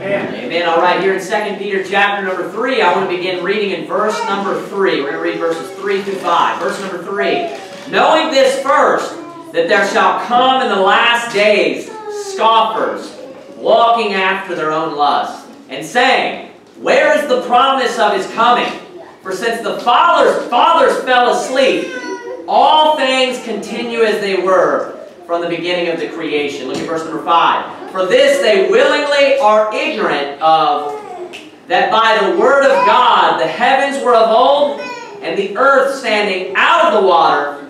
Amen. Amen. All right, here in 2 Peter chapter number 3, I want to begin reading in verse number 3. We're going to read verses 3 through 5. Verse number 3. Knowing this first, that there shall come in the last days scoffers, walking after their own lusts, and saying, Where is the promise of his coming? For since the fathers, fathers fell asleep, all things continue as they were from the beginning of the creation. Look at verse number 5. For this they willingly are ignorant of, that by the word of God the heavens were of old, and the earth standing out of the water,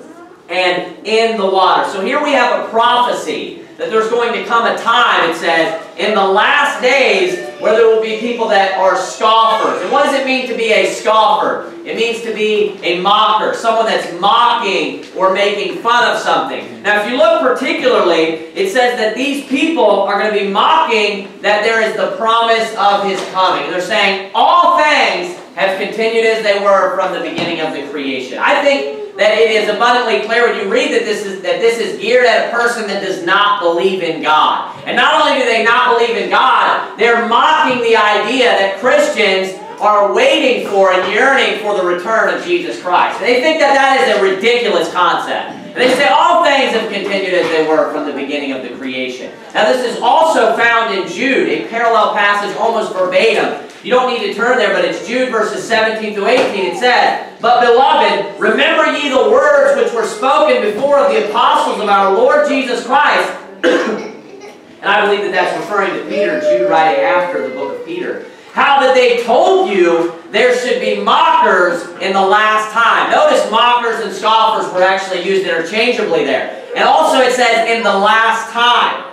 and in the water. So here we have a prophecy that there's going to come a time, it says, in the last days where there will be people that are scoffers. And what does it mean to be a scoffer? It means to be a mocker, someone that's mocking or making fun of something. Now, if you look particularly, it says that these people are going to be mocking that there is the promise of His coming. They're saying, all things have continued as they were from the beginning of the creation. I think that it is abundantly clear when you read that this is that this is geared at a person that does not believe in God. And not only do they not believe in God, they're mocking the idea that Christians are waiting for and yearning for the return of Jesus Christ. They think that that is a ridiculous concept. And they say all things have continued as they were from the beginning of the creation. Now this is also found in Jude, a parallel passage almost verbatim. You don't need to turn there, but it's Jude verses 17 to 18. It says, But beloved, remember ye the words which were spoken before of the apostles of our Lord Jesus Christ. and I believe that that's referring to Peter, Jude writing after the book of Peter. How that they told you there should be mockers in the last time. Notice mockers and scoffers were actually used interchangeably there. And also it says in the last time.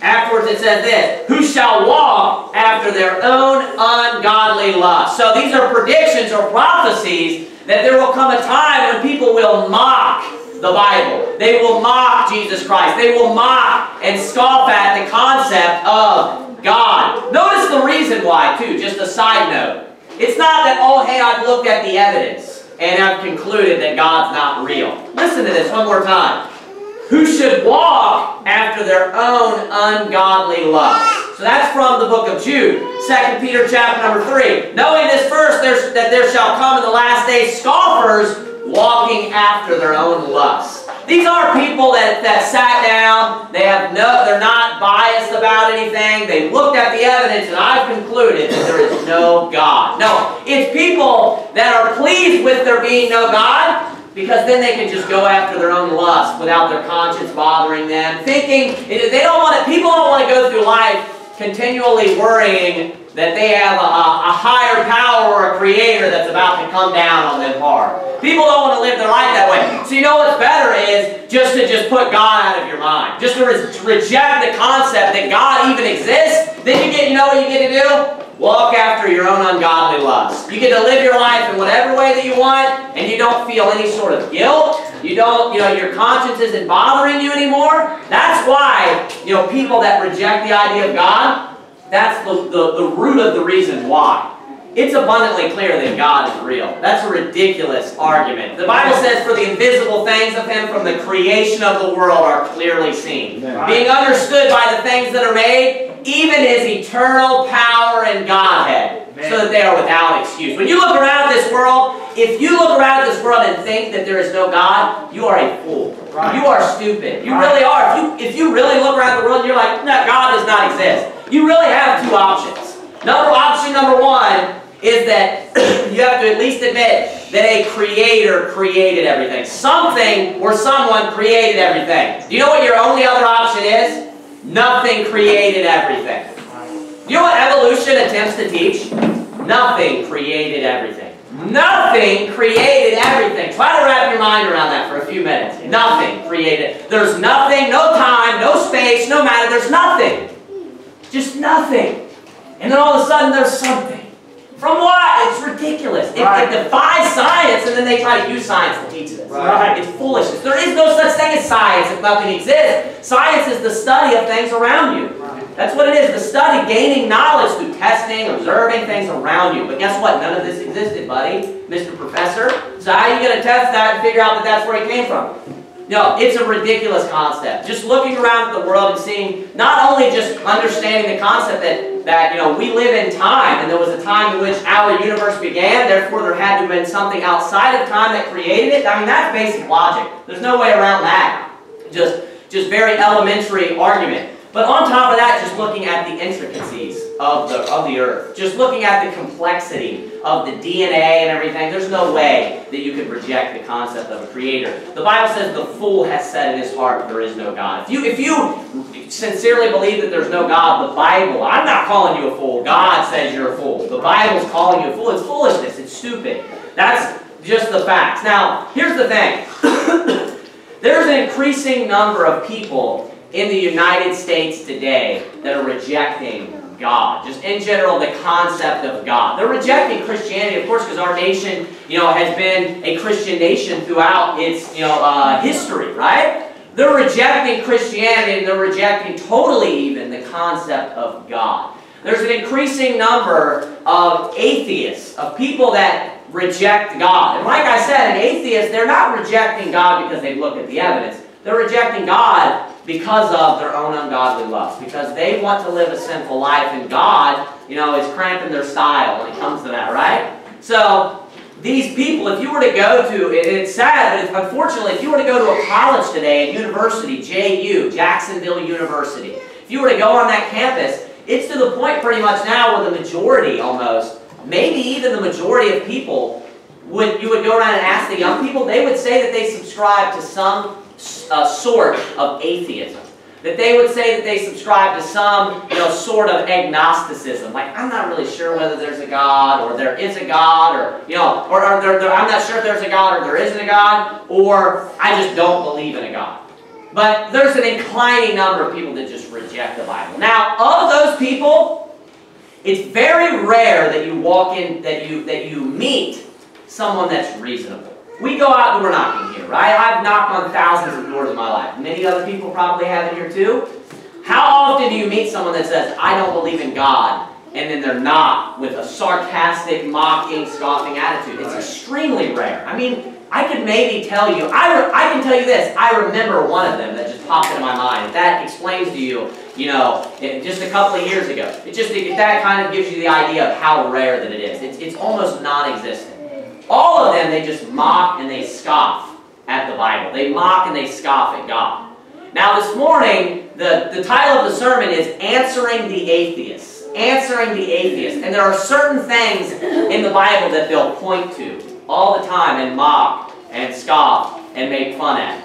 Afterwards it says this, Who shall walk after their own ungodly lust. So these are predictions or prophecies that there will come a time when people will mock the Bible. They will mock Jesus Christ. They will mock and scoff at the concept of God. Notice the reason why, too, just a side note. It's not that, oh, hey, I've looked at the evidence and I've concluded that God's not real. Listen to this one more time who should walk after their own ungodly lust. So that's from the book of Jude, 2 Peter chapter number 3. Knowing this first, there's, that there shall come in the last days scoffers walking after their own lust. These are people that, that sat down, they have no, they're not biased about anything, they looked at the evidence, and I've concluded that there is no God. No, it's people that are pleased with there being no God, because then they can just go after their own lust without their conscience bothering them. Thinking, they don't want to, people don't want to go through life continually worrying that they have a, a, higher power or a creator that's about to come down on them hard. People don't want to live their life that way. So you know what's better is just to just put God out of your mind. Just to re reject the concept that God even exists. Then you get, you know what you get to do? Walk after your own ungodly lust. You get to live your life in whatever way that you want, and you don't feel any sort of guilt. You don't, you know, your conscience isn't bothering you anymore. That's why, you know, people that reject the idea of God, that's the, the, the root of the reason why. It's abundantly clear that God is real. That's a ridiculous argument. The Bible says, for the invisible things of Him from the creation of the world are clearly seen. Being understood by the things that are made, even His eternal power and Godhead, so that they are without excuse. When you look around this world, if you look around this world and think that there is no God, you are a fool. Right. You are stupid. You right. really are. If you, if you really look around the world and you're like, no, God does not exist, you really have two options. Number option number one is that you have to at least admit that a creator created everything. Something or someone created everything. Do you know what your only other option is? Nothing created everything. You know what evolution attempts to teach? Nothing created everything. Nothing created everything. Try to wrap your mind around that for a few minutes. Nothing created. There's nothing, no time, no space, no matter. There's nothing. Just nothing. And then all of a sudden there's something. From what? It's ridiculous. It, right. it, defies science, and then they try to use science to teach Right. It's foolishness. There is no such thing as science if nothing exists. Science is the study of things around you. Right. That's what it is, the study, gaining knowledge through testing, observing things around you. But guess what? None of this existed, buddy, Mr. Professor. So how are you going to test that and figure out that that's where it came from? No, it's a ridiculous concept. Just looking around at the world and seeing, not only just understanding the concept that, that you know, we live in time, and there was a time in which our universe began, therefore there had to have been something outside of time that created it. I mean, that's basic logic. There's no way around that. Just, just very elementary argument. But on top of that, just looking at the intricacies of the, of the earth, just looking at the complexity of the DNA and everything, there's no way that you could reject the concept of a creator. The Bible says the fool has said in his heart there is no God. If you, if you sincerely believe that there's no God, the Bible, I'm not calling you a fool. God says you're a fool. The Bible's calling you a fool. It's foolishness. It's stupid. That's just the facts. Now, here's the thing. there's an increasing number of people in the United States today that are rejecting God. Just in general, the concept of God. They're rejecting Christianity, of course, because our nation, you know, has been a Christian nation throughout its, you know, uh, history, right? They're rejecting Christianity and they're rejecting totally even the concept of God. There's an increasing number of atheists, of people that reject God. And like I said, an atheist, they're not rejecting God because they look at the evidence. They're rejecting God because of their own ungodly lust. Because they want to live a sinful life, and God, you know, is cramping their style when it comes to that, right? So, these people, if you were to go to, it's sad, but unfortunately, if you were to go to a college today, a university, JU, Jacksonville University, if you were to go on that campus, it's to the point pretty much now where the majority almost, maybe even the majority of people, would you would go around and ask the young people, they would say that they subscribe to some uh, sort of atheism. That they would say that they subscribe to some you know, sort of agnosticism. Like, I'm not really sure whether there's a God or there is a God or, you know, or, or I'm not sure if there's a God or there isn't a God or I just don't believe in a God. But there's an inclining number of people that just reject the Bible. Now, of those people, it's very rare that you walk in, that you, that you meet someone that's reasonable. We go out door knocking here, right? I've knocked on thousands of doors in my life. Many other people probably have it here too. How often do you meet someone that says, I don't believe in God, and then they're not with a sarcastic, mocking, scoffing attitude? It's extremely rare. I mean, I could maybe tell you, I, I can tell you this, I remember one of them that just popped into my mind. That explains to you, you know, just a couple of years ago. It just, it, that kind of gives you the idea of how rare that it is. It's, it's almost non-existent. All of them, they just mock and they scoff at the Bible. They mock and they scoff at God. Now this morning, the, the title of the sermon is Answering the Atheist. Answering the Atheist. And there are certain things in the Bible that they'll point to all the time and mock and scoff and make fun at.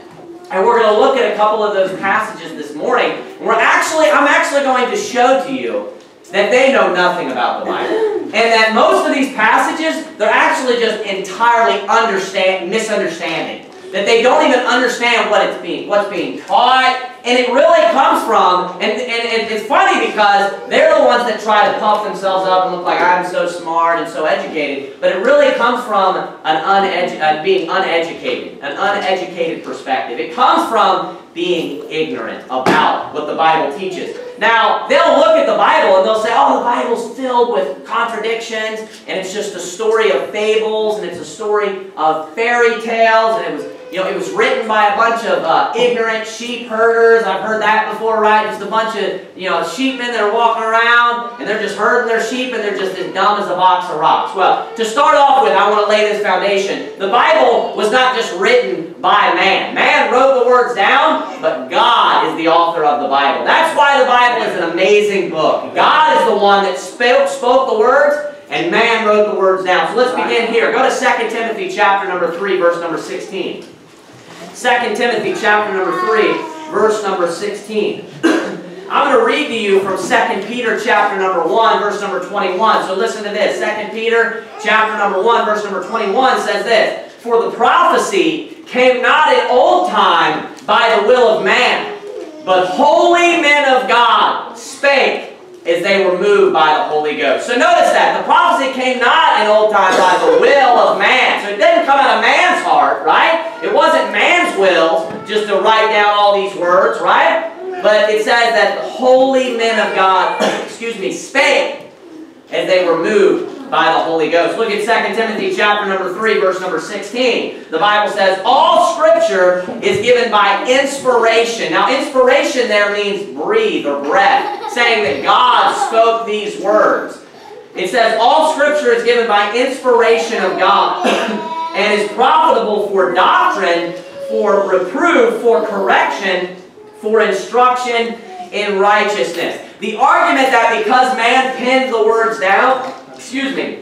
And we're going to look at a couple of those passages this morning. We're actually, I'm actually going to show to you that they know nothing about the Bible. And that most of these passages, they're actually just entirely understand, misunderstanding. That they don't even understand what it's being, what's being taught. And it really comes from, and, and it's funny because they're the ones that try to puff themselves up and look like I'm so smart and so educated. But it really comes from an unedu uh, being uneducated, an uneducated perspective. It comes from being ignorant about what the Bible teaches. Now, they'll look at the Bible and they'll say, oh, the Bible's filled with contradictions, and it's just a story of fables, and it's a story of fairy tales, and it was you know, it was written by a bunch of uh, ignorant sheep herders. I've heard that before, right? Just a bunch of, you know, sheepmen that are walking around and they're just herding their sheep and they're just as dumb as a box of rocks. Well, to start off with, I want to lay this foundation. The Bible was not just written by man. Man wrote the words down, but God is the author of the Bible. That's why the Bible is an amazing book. God is the one that spoke, spoke the words and man wrote the words down. So let's begin here. Go to 2 Timothy chapter number 3, verse number 16. 2 Timothy chapter number 3, verse number 16. I'm going to read to you from 2 Peter chapter number 1, verse number 21. So listen to this. 2 Peter chapter number 1, verse number 21 says this. For the prophecy came not in old time by the will of man, but holy men of God spake as they were moved by the Holy Ghost. So notice that. The prophecy came not in old time by the will of man. So it didn't come out of man's heart, right? It wasn't man's will just to write down all these words, right? But it says that the holy men of God, excuse me, spake as they were moved by the Holy Ghost. Look at 2 Timothy chapter number 3, verse number 16. The Bible says, All Scripture is given by inspiration. Now, inspiration there means breathe or breath, saying that God spoke these words. It says, All Scripture is given by inspiration of God and is profitable for doctrine, for reproof, for correction, for instruction in righteousness. The argument that because man penned the words down, excuse me,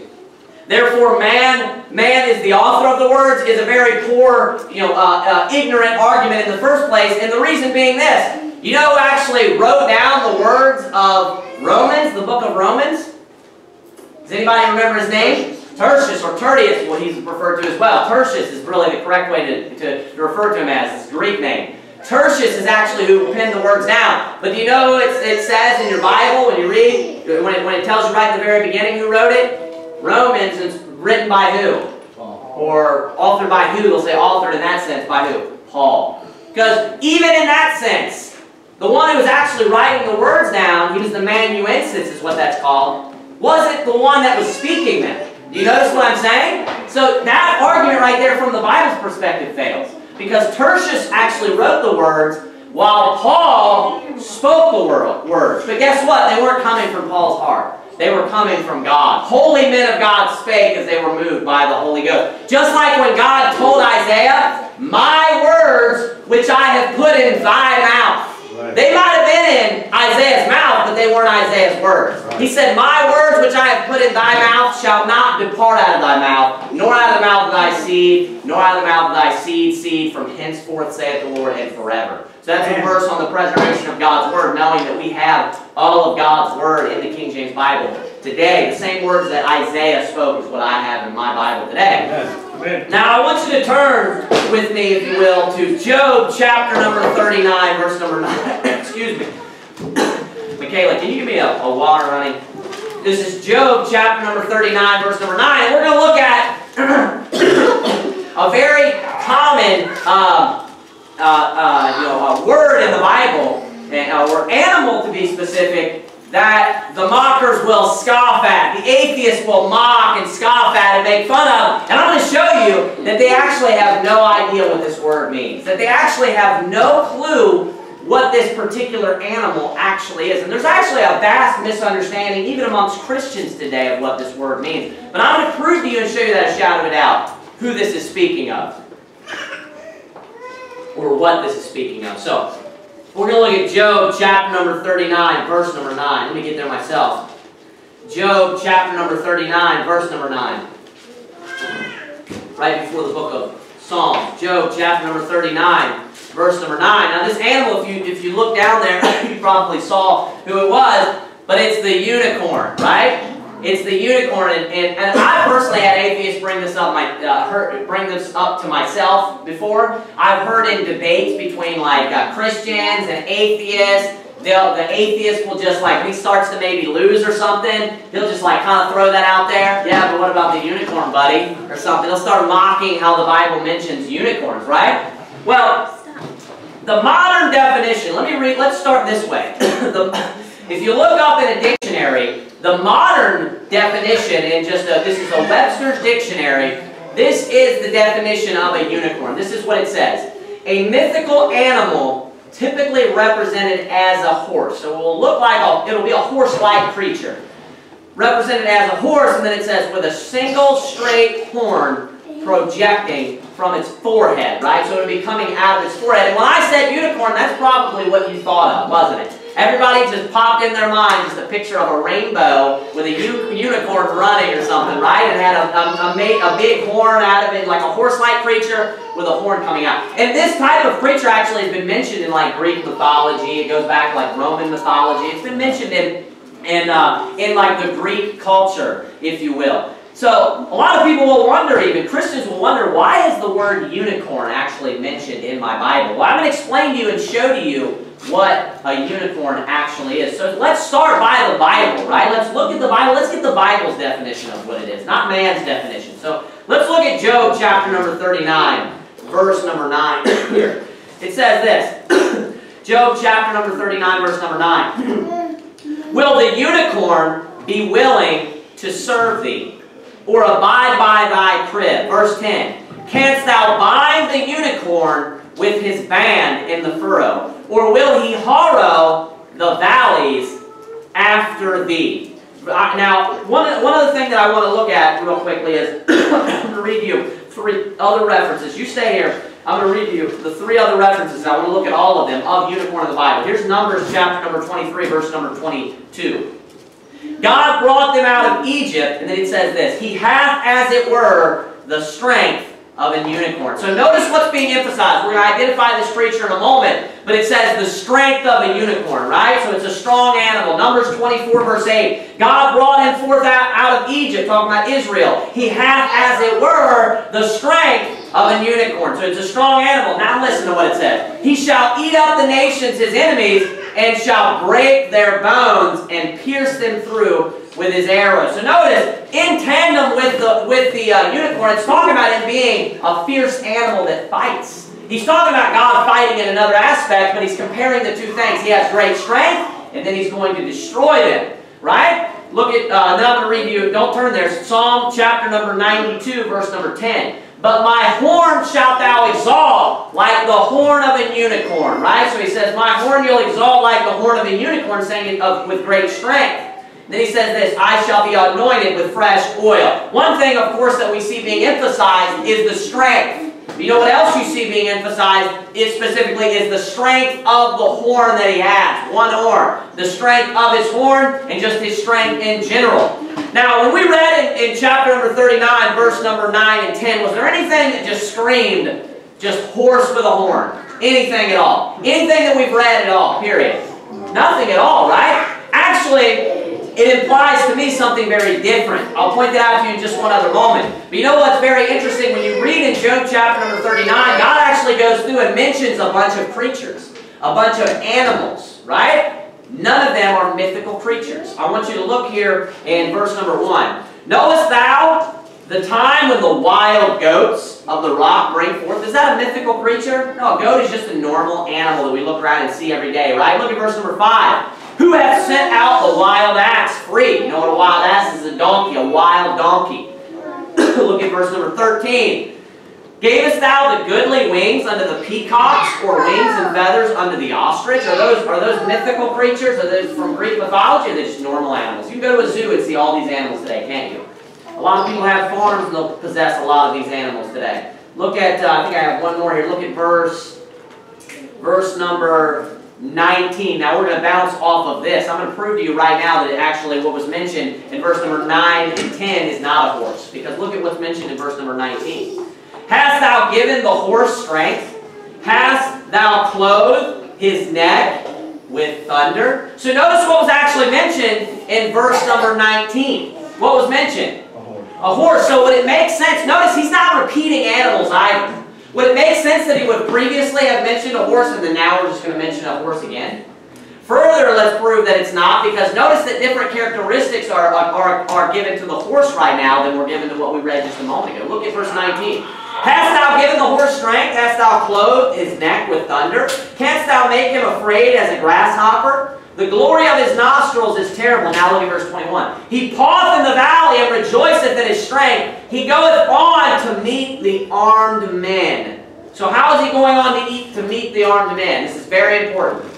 therefore man, man is the author of the words is a very poor, you know, uh, uh, ignorant argument in the first place. And the reason being this, you know who actually wrote down the words of Romans, the book of Romans? Does anybody remember his name? Tertius or Tertius, what he's referred to as well. Tertius is really the correct way to, to, to refer to him as, his Greek name. Tertius is actually who penned the words down. But do you know who it says in your Bible when you read, when it, when it tells you right at the very beginning who wrote it? Romans is written by who? Or authored by who? They'll say authored in that sense by who? Paul. Because even in that sense, the one who was actually writing the words down, he was the manuensis is what that's called, wasn't the one that was speaking them. Do you notice what I'm saying? So that argument right there from the Bible's perspective fails. Because Tertius actually wrote the words while Paul spoke the words. But guess what? They weren't coming from Paul's heart. They were coming from God. Holy men of God spake as they were moved by the Holy Ghost. Just like when God told Isaiah, My words which I have put in thy mouth. They might have been in Isaiah's mouth, but they weren't Isaiah's words. Right. He said, My words which I have put in thy mouth shall not depart out of thy mouth, nor out of the mouth of thy seed, nor out of the mouth of thy seed, seed, from henceforth saith the Lord, and forever. So that's a verse on the preservation of God's Word, knowing that we have all of God's Word in the King James Bible. Today, the same words that Isaiah spoke is what I have in my Bible today. Amen. Now, I want you to turn with me, if you will, to Job chapter number 39, verse number 9. Excuse me. Michaela, can you give me a, a water, honey? This is Job chapter number 39, verse number 9. And we're going to look at a very common uh, uh, uh, you know, a word in the Bible, uh, or animal to be specific, that the mockers will scoff at. The atheists will mock and scoff at and make fun of. And I'm going to show you that they actually have no idea what this word means. That they actually have no clue what this particular animal actually is. And there's actually a vast misunderstanding, even amongst Christians today, of what this word means. But I'm going to prove to you and show you that a shadow of a doubt who this is speaking of. Or what this is speaking of. So, we're going to look at Job chapter number 39, verse number 9. Let me get there myself. Job chapter number 39, verse number 9. Right before the book of Psalms. Job chapter number 39, verse number 9. Now this animal, if you, if you look down there, you probably saw who it was, but it's the unicorn, right? It's the unicorn, and, and, and, I personally had atheists bring this up my uh, heard, bring this up to myself before. I've heard in debates between like uh, Christians and atheists, they'll, the atheist will just like, he starts to maybe lose or something, he'll just like kind of throw that out there. Yeah, but what about the unicorn, buddy? Or something. He'll start mocking how the Bible mentions unicorns, right? Well, the modern definition, let me read, let's start this way. the, if you look up in a dictionary, the modern definition in just a, this is a Webster's dictionary, this is the definition of a unicorn. This is what it says. A mythical animal typically represented as a horse. So it will look like a, it'll be a horse-like creature. Represented as a horse, and then it says with a single straight horn projecting from its forehead, right? So it'll be coming out of its forehead. And when I said unicorn, that's probably what you thought of, wasn't it? Everybody just popped in their mind just a picture of a rainbow with a unicorn running or something, right? It had a, a, a, a big horn out of it, like a horse-like creature with a horn coming out. And this type of creature actually has been mentioned in like Greek mythology. It goes back like Roman mythology. It's been mentioned in, in, uh, in like the Greek culture, if you will. So a lot of people will wonder, even Christians will wonder, why is the word unicorn actually mentioned in my Bible? Well, I'm going to explain to you and show to you what a unicorn actually is. So let's start by the Bible, right? Let's look at the Bible. Let's get the Bible's definition of what it is, not man's definition. So let's look at Job chapter number 39, verse number 9 here. It says this, Job chapter number 39, verse number 9. Will the unicorn be willing to serve thee? or abide by thy crib? Verse 10. Canst thou bind the unicorn with his band in the furrow? Or will he harrow the valleys after thee? Uh, now, one, one other thing that I want to look at real quickly is I'm going to read you three other references. You stay here. I'm going to read you the three other references. I want to look at all of them of unicorn in the Bible. Here's Numbers chapter number 23, verse number 22. God brought them out of Egypt, and then it says this, He hath, as it were, the strength of a unicorn. So notice what's being emphasized. We're going to identify this creature in a moment, but it says the strength of a unicorn, right? So it's a strong animal. Numbers 24, verse 8. God brought him forth out, out of Egypt, talking about Israel. He hath, as it were, the strength of a unicorn. So it's a strong animal. Now listen to what it says. He shall eat up the nations, his enemies, and shall break their bones and pierce them through with his arrows. So notice, in tandem with the, with the uh, unicorn, it's talking about him being a fierce animal that fights. He's talking about God fighting in another aspect, but he's comparing the two things. He has great strength, and then he's going to destroy them. Right? Look at, uh, now I'm going to read you, don't turn there, Psalm chapter number 92, verse number 10. But my horn shalt thou exalt like the horn of a unicorn. Right? So he says, my horn you'll exalt like the horn of a unicorn, saying of, with great strength. Then he says this, I shall be anointed with fresh oil. One thing, of course, that we see being emphasized is the strength. You know what else you see being emphasized? It specifically is the strength of the horn that he has. One horn. The strength of his horn and just his strength in general. Now, when we read in, in chapter number 39, verse number 9 and 10, was there anything that just screamed just horse with a horn? Anything at all? Anything that we've read at all, period? Nothing at all, right? Actually, it implies to me something very different. I'll point that out to you in just one other moment. But you know what's very interesting? When you read in Job chapter number 39, God actually goes through and mentions a bunch of creatures, a bunch of animals, right? None of them are mythical creatures. I want you to look here in verse number 1. Knowest thou the time when the wild goats of the rock bring forth? Is that a mythical creature? No, a goat is just a normal animal that we look around and see every day, right? Look at verse number 5. Who hath sent out the wild ass free? You know what a wild ass is? A donkey, a wild donkey. Look at verse number 13. Gavest thou the goodly wings unto the peacocks, or wings and feathers unto the ostrich? Are those, are those mythical creatures? Are those from Greek mythology? Or are they just normal animals? You can go to a zoo and see all these animals today, can't you? A lot of people have farms and they'll possess a lot of these animals today. Look at, uh, I think I have one more here. Look at verse, verse number 19. Now we're going to bounce off of this. I'm going to prove to you right now that actually what was mentioned in verse number 9 and 10 is not a horse. Because look at what's mentioned in verse number 19. Hast thou given the horse strength? Hast thou clothed his neck with thunder? So notice what was actually mentioned in verse number 19. What was mentioned? A horse. A horse. So would it make sense? Notice he's not repeating animals either. Would it make sense that he would previously have mentioned a horse and then now we're just going to mention a horse again? Further, let's prove that it's not, because notice that different characteristics are, are, are given to the horse right now than were given to what we read just a moment ago. Look at verse 19. Hast thou given the horse strength? Hast thou clothed his neck with thunder? Canst thou make him afraid as a grasshopper? The glory of his nostrils is terrible. Now look at verse 21. He paweth in the valley and rejoiceth in his strength. He goeth on to meet the armed men. So how is he going on to, eat, to meet the armed men? This is very important.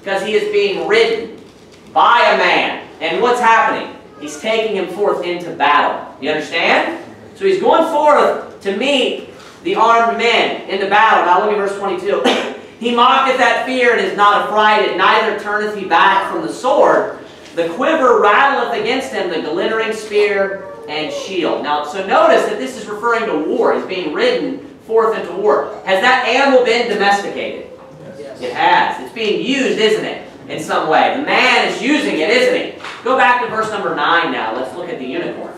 Because he is being ridden by a man. And what's happening? He's taking him forth into battle. You understand? So he's going forth to meet the armed men in the battle. Now look at verse 22. He mocketh at fear and is not affrighted, neither turneth he back from the sword. The quiver rattleth against him, the glittering spear and shield. Now, so notice that this is referring to war. He's being ridden forth into war. Has that animal been domesticated? Yes. It has. It's being used, isn't it? In some way. The man is using it, isn't he? Go back to verse number 9 now. Let's look at the unicorn.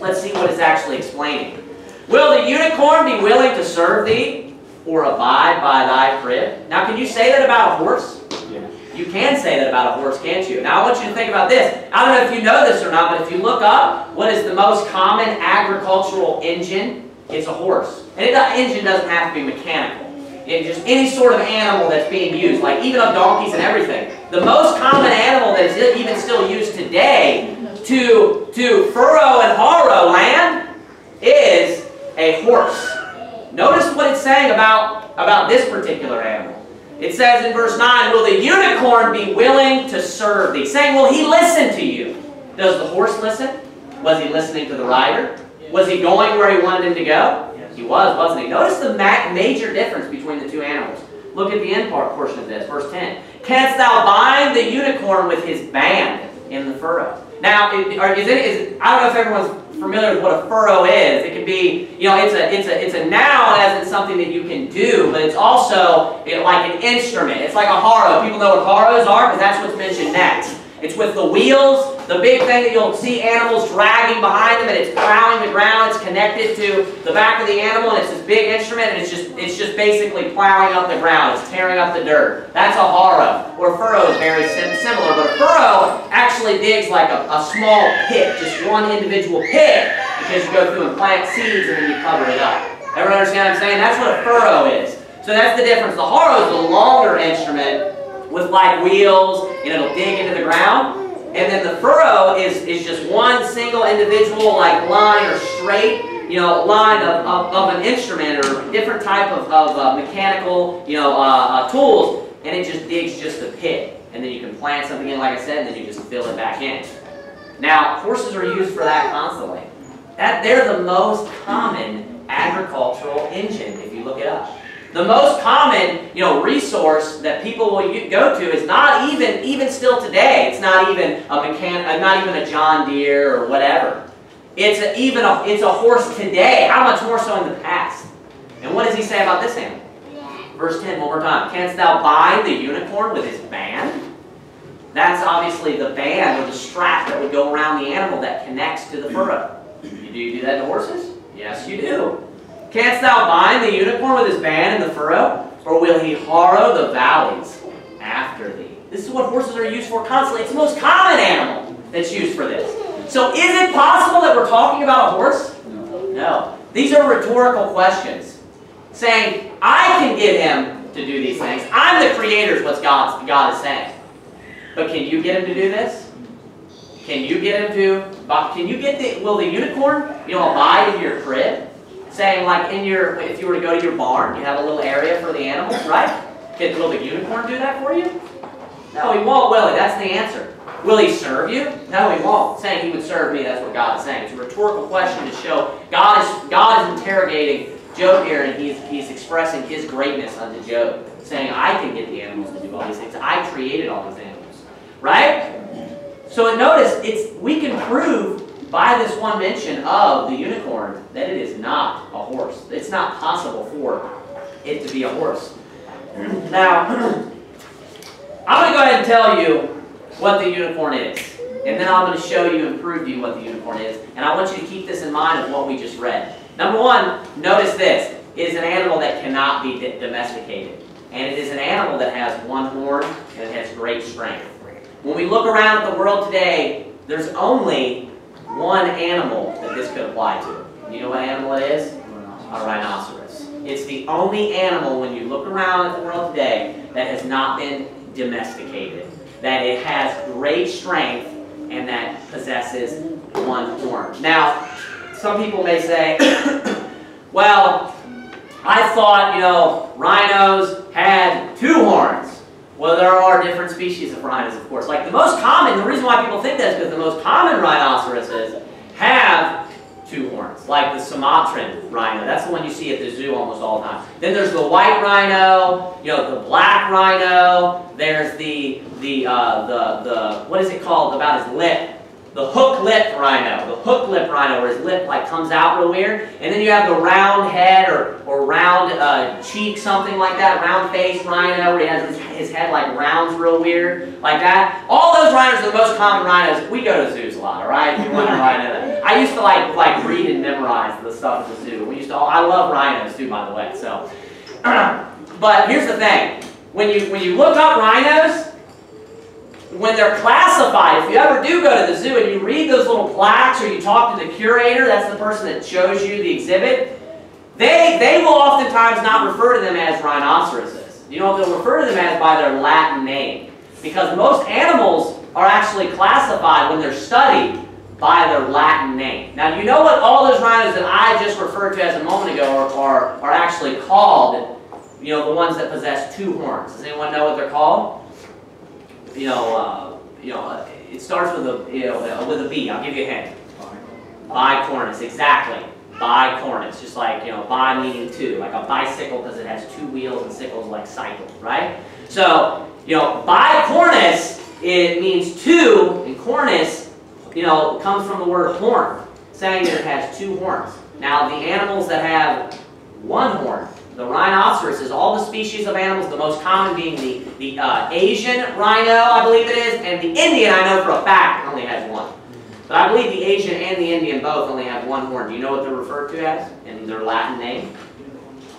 Let's see what it's actually explaining. Will the unicorn be willing to serve thee? or abide by thy crib. Now, can you say that about a horse? Yeah. You can say that about a horse, can't you? Now, I want you to think about this. I don't know if you know this or not, but if you look up what is the most common agricultural engine, it's a horse. And the engine doesn't have to be mechanical. It's just any sort of animal that's being used, like even of donkeys and everything. The most common animal that is even still used today to, to furrow and harrow land a horse. Notice what it's saying about, about this particular animal. It says in verse 9, Will the unicorn be willing to serve thee? Saying, Will he listen to you? Does the horse listen? Was he listening to the rider? Was he going where he wanted him to go? He was, wasn't he? Notice the major difference between the two animals. Look at the end part portion of this, verse 10. Canst thou bind the unicorn with his band in the furrow? Now, is it, is, I don't know if everyone's familiar with what a furrow is. It can be, you know, it's a, it's a, it's a noun as in something that you can do, but it's also like an instrument. It's like a harrow. People know what harrows are because that's what's mentioned next. It's with the wheels, the big thing that you'll see animals dragging behind them and it's plowing the ground. It's connected to the back of the animal and it's this big instrument and it's just it's just basically plowing up the ground. It's tearing up the dirt. That's a harrow. Or furrow is very similar, but a furrow actually digs like a, a small pit, just one individual pit, because you go through and plant seeds and then you cover it up. Everyone understand what I'm saying? That's what a furrow is. So that's the difference. The harrow is the longer instrument with like wheels, and it'll dig into the ground. And then the furrow is, is just one single individual like line or straight, you know, line of, of, of an instrument or different type of, of uh, mechanical, you know, uh, uh, tools, and it just digs just a pit. And then you can plant something in, like I said, and then you just fill it back in. Now, horses are used for that constantly. That, they're the most common agricultural engine, if you look it up. The most common, you know, resource that people will go to is not even, even still today, it's not even a mechan uh, not even a John Deere or whatever. It's a, even a, it's a horse today. How much more so in the past? And what does he say about this animal? Verse 10, one more time. Canst thou bind the unicorn with his band? That's obviously the band or the strap that would go around the animal that connects to the furrow. Do you do that to horses? Yes, you do. Canst thou bind the unicorn with his band in the furrow? Or will he harrow the valleys after thee? This is what horses are used for constantly. It's the most common animal that's used for this. So is it possible that we're talking about a horse? No. no. These are rhetorical questions. Saying, I can get him to do these things. I'm the creator is what God, God is saying. But can you get him to do this? Can you get him to, can you get the, will the unicorn, you know, abide in your crib? Saying like in your, if you were to go to your barn, you have a little area for the animals, right? Can, will the unicorn do that for you? No, he won't, will he? That's the answer. Will he serve you? No, he won't. Saying he would serve me, that's what God is saying. It's a rhetorical question to show God is, God is interrogating Job here, and he's, he's expressing his greatness unto Job, saying, I can get the animals to do all these things. I created all these animals. Right? So notice, it's we can prove by this one mention of the unicorn that it is not a horse. It's not possible for it to be a horse. Now, I'm going to go ahead and tell you what the unicorn is. And then I'm going to show you and prove to you what the unicorn is. And I want you to keep this in mind of what we just read. Number one, notice this. It is an animal that cannot be domesticated. And it is an animal that has one horn and it has great strength. When we look around at the world today, there's only one animal that this could apply to. You know what animal it is? A rhinoceros. It's the only animal, when you look around at the world today, that has not been domesticated. That it has great strength and that possesses one horn. Now, some people may say, well, I thought, you know, rhinos had two horns. Well, there are different species of rhinos, of course. Like the most common, the reason why people think that is because the most common rhinoceroses have two horns, like the Sumatran rhino. That's the one you see at the zoo almost all the time. Then there's the white rhino, you know, the black rhino. There's the the uh, the the what is it called about his lip? The hook lip rhino, the hook lip rhino, where his lip like comes out real weird. And then you have the round head or, or round uh, cheek, something like that, round face rhino, where he has his, his head like rounds real weird, like that. All those rhinos are the most common rhinos. We go to zoos a lot, all right? If you I know that. I used to like like read and memorize the stuff at the zoo. We used to. I love rhinos too, by the way. So, but here's the thing: when you when you look up rhinos when they're classified, if you ever do go to the zoo and you read those little plaques or you talk to the curator, that's the person that shows you the exhibit, they, they will oftentimes not refer to them as rhinoceroses. You know, they'll refer to them as by their Latin name. Because most animals are actually classified when they're studied by their Latin name. Now, you know what all those rhinos that I just referred to as a moment ago are, are, are actually called, you know, the ones that possess two horns. Does anyone know what they're called? You know, uh, you know, it starts with a, you know, uh, with a B. I'll give you a hint. Bicornis, exactly. Bicornis, just like, you know, bi meaning two, like a bicycle because it has two wheels and sickles like cycle, right? So, you know, bicornis, it means two, and cornis you know, comes from the word horn, saying that it has two horns. Now, the animals that have one horn, the rhinoceros is all the species of animals, the most common being the, the uh, Asian rhino, I believe it is, and the Indian, I know for a fact, only has one. But I believe the Asian and the Indian both only have one horn. Do you know what they're referred to as in their Latin name?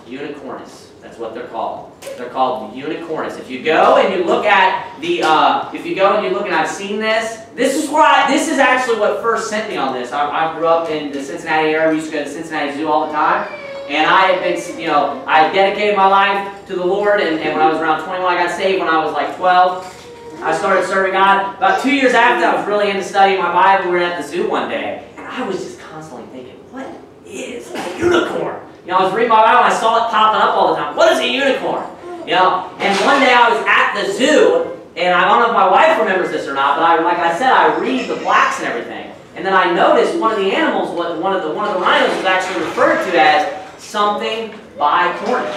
Unicornis. That's what they're called. They're called unicorns. If you go and you look at the, uh, if you go and you look, and I've seen this, this is I, this is actually what first sent me on this. I, I grew up in the Cincinnati area. We used to go to the Cincinnati Zoo all the time. And I had been, you know, I dedicated my life to the Lord. And, and when I was around 21, I got saved when I was like 12. I started serving God. About two years after, I was really into studying my Bible. We were at the zoo one day. And I was just constantly thinking, what is a unicorn? You know, I was reading my Bible and I saw it popping up all the time. What is a unicorn? You know, and one day I was at the zoo, and I don't know if my wife remembers this or not, but I, like I said, I read the plaques and everything. And then I noticed one of the animals, one of the one of the rhinos was actually referred to as something bicornis.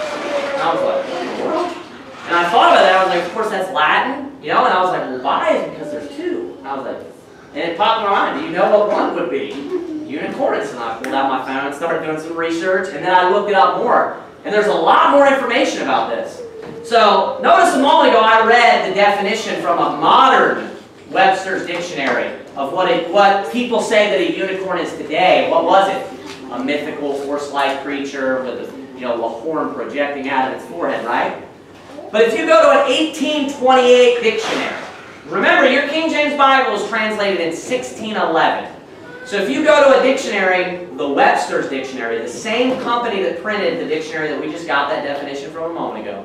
And I was like. And I thought about that. I was like, of course that's Latin, you know. And I was like, why? Because there's two. And I was like, and it popped in my mind. Do you know what one would be? unicorns. And I pulled out my phone and started doing some research, and then I looked it up more. And there's a lot more information about this. So notice a moment ago I read the definition from a modern Webster's dictionary of what it, what people say that a unicorn is today. What was it? A mythical horse-like creature with a, you know, a horn projecting out of its forehead, right? But if you go to an 1828 dictionary, remember your King James Bible was translated in 1611. So if you go to a dictionary, the Webster's Dictionary, the same company that printed the dictionary that we just got that definition from a moment ago,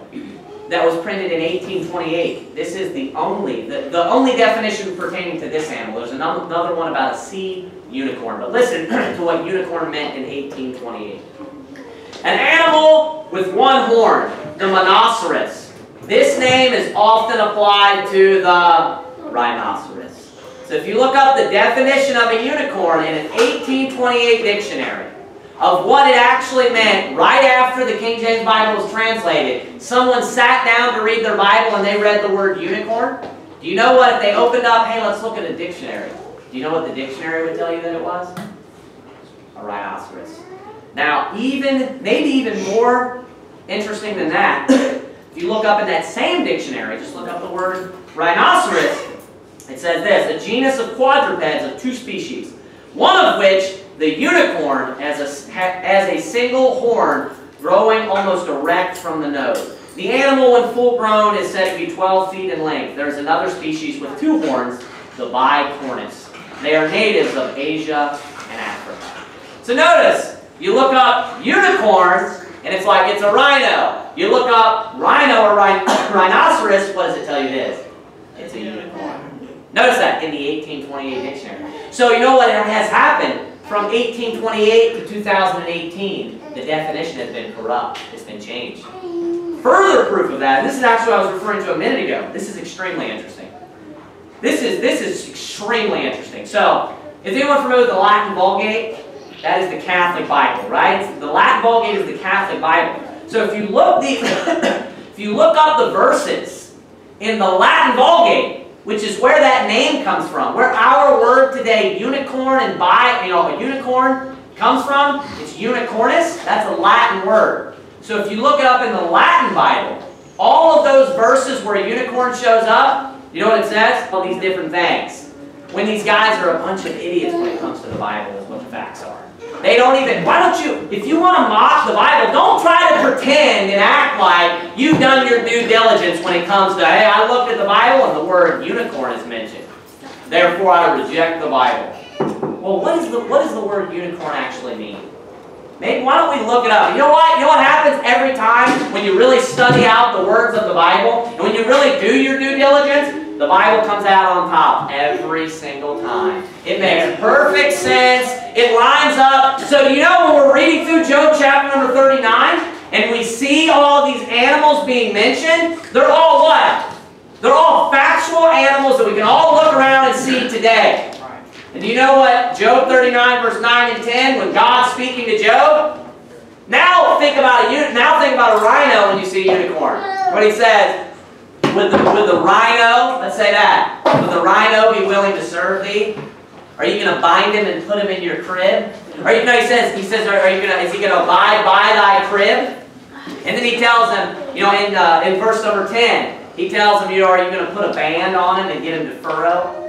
that was printed in 1828. This is the only, the, the only definition pertaining to this animal. There's another, another one about a sea unicorn. But listen to what unicorn meant in 1828. An animal with one horn, the monoceros. This name is often applied to the rhinoceros. So if you look up the definition of a unicorn in an 1828 dictionary of what it actually meant right after the King James Bible was translated, someone sat down to read their Bible and they read the word unicorn. Do you know what if they opened up, hey, let's look at a dictionary. Do you know what the dictionary would tell you that it was? A rhinoceros. Now, even, maybe even more interesting than that, if you look up in that same dictionary, just look up the word rhinoceros, it says this, a genus of quadrupeds of two species, one of which, the unicorn, has a, has a single horn growing almost erect from the nose. The animal, when full grown, is said to be 12 feet in length. There is another species with two horns, the bicornis. They are natives of Asia and Africa. So notice, you look up unicorns, and it's like it's a rhino. You look up rhino or rhinoceros, what does it tell you it is? It's a unicorn. Notice that in the 1828 dictionary. So you know what has happened? From 1828 to 2018, the definition has been corrupt. It's been changed. Further proof of that, and this is actually what I was referring to a minute ago. This is extremely interesting. This is, this is extremely interesting. So, is anyone familiar with the Latin Vulgate? That is the Catholic Bible, right? The Latin Vulgate is the Catholic Bible. So if you look the if you look up the verses in the Latin Vulgate, which is where that name comes from. Where our word today, unicorn and bi, you know, a unicorn comes from, it's unicornis. That's a Latin word. So if you look it up in the Latin Bible, all of those verses where a unicorn shows up, you know what it says? All these different things. When these guys are a bunch of idiots when it comes to the Bible is what the facts are. They don't even, why don't you, if you want to mock the Bible, don't try to pretend and act like you've done your due diligence when it comes to, hey, I looked at the Bible and the word unicorn is mentioned. Therefore, I reject the Bible. Well, what, is the, what does the word unicorn actually mean? Maybe, why don't we look it up? You know what? You know what happens every time when you really study out the words of the Bible and when you really do your due diligence? The Bible comes out on top every single time. It makes perfect sense. It lines up. So you know when we're reading through Job chapter number 39 and we see all these animals being mentioned, they're all what? They're all factual animals that we can all look around and see today. And you know what Job 39 verse 9 and 10 when God's speaking to Job? Now think about a now think about a rhino when you see a unicorn. When he says, with the, with the rhino, let's say that, would the rhino be willing to serve thee? Are you going to bind him and put him in your crib? Are you, no, he says, he says, are, are you going to, is he going to abide by thy crib? And then he tells him, you know, in, uh, in verse number 10, he tells him, you know, are you going to put a band on him and get him to furrow?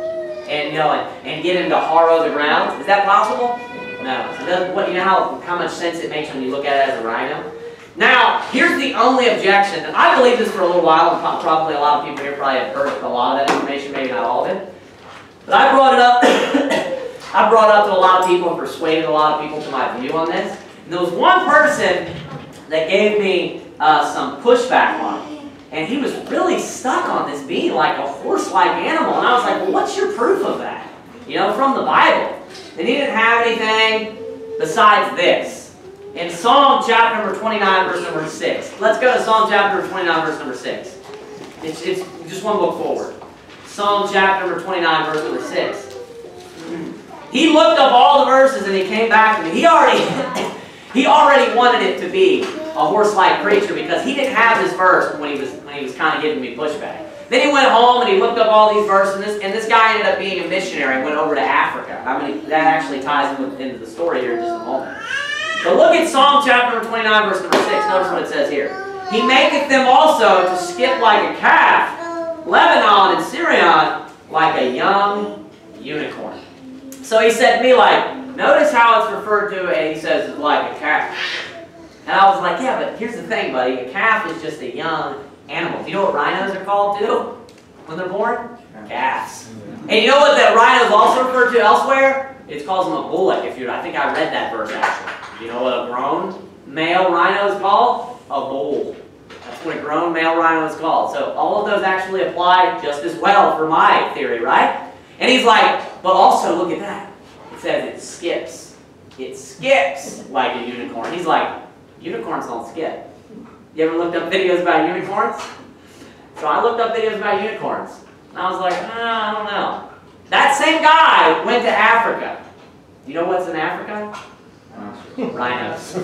And, you know, and, and get him to harrow the ground? Is that possible? No. So what, you know how, how much sense it makes when you look at it as a rhino? Now, here's the only objection, I believe this for a little while, and probably a lot of people here probably have heard a lot of that information, maybe not all of it. But I brought it up, I brought it up to a lot of people and persuaded a lot of people to my view on this. And there was one person that gave me uh, some pushback on it. And he was really stuck on this being like a horse-like animal. And I was like, well, what's your proof of that? You know, from the Bible. And he didn't have anything besides this in Psalm chapter number 29, verse number 6. Let's go to Psalm chapter 29, verse number 6. It's, it's just one book forward. Psalm chapter number 29, verse number 6. He looked up all the verses and he came back to me. He already, he already wanted it to be a horse-like creature because he didn't have this verse when he was when he was kind of giving me pushback. Then he went home and he looked up all these verses, and this, and this guy ended up being a missionary and went over to Africa. I mean, that actually ties into the story here in just a moment. But look at Psalm chapter 29, verse number 6. Notice what it says here. He maketh them also to skip like a calf, Lebanon and Sirion like a young unicorn. So he said to me, like, notice how it's referred to, and he says like a calf. And I was like, yeah, but here's the thing, buddy. A calf is just a young animal. Do you know what rhinos are called too when they're born? Calves. And you know what that rhino is also referred to elsewhere? It calls them a bullock. If you, I think I read that verse actually. You know what a grown male rhino is called? A bull. That's what a grown male rhino is called. So all of those actually apply just as well for my theory, right? And he's like, but also look at that. It says it skips. It skips like a unicorn. He's like, unicorns don't skip. You ever looked up videos about unicorns? So I looked up videos about unicorns. And I was like, ah, I don't know. That same guy went to Africa. You know what's in Africa? Rhinos.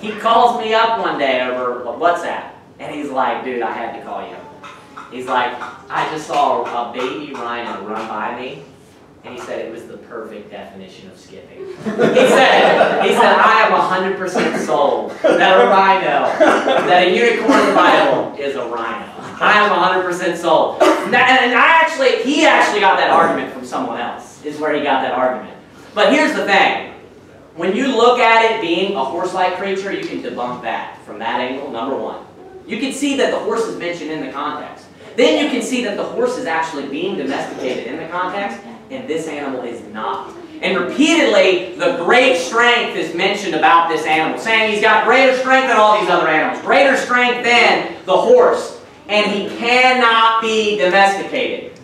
he calls me up one day over WhatsApp, and he's like, dude, I had to call you. He's like, I just saw a baby rhino run by me, and he said it was the perfect definition of skipping. he said, he said, I am 100% sold that a rhino, that a unicorn Bible is a rhino. I am 100% sold. And I actually, he actually got that argument from someone else, is where he got that argument. But here's the thing. When you look at it being a horse-like creature, you can debunk that from that angle, number one. You can see that the horse is mentioned in the context. Then you can see that the horse is actually being domesticated in the context, and this animal is not. And repeatedly, the great strength is mentioned about this animal, saying he's got greater strength than all these other animals, greater strength than the horse, and he cannot be domesticated.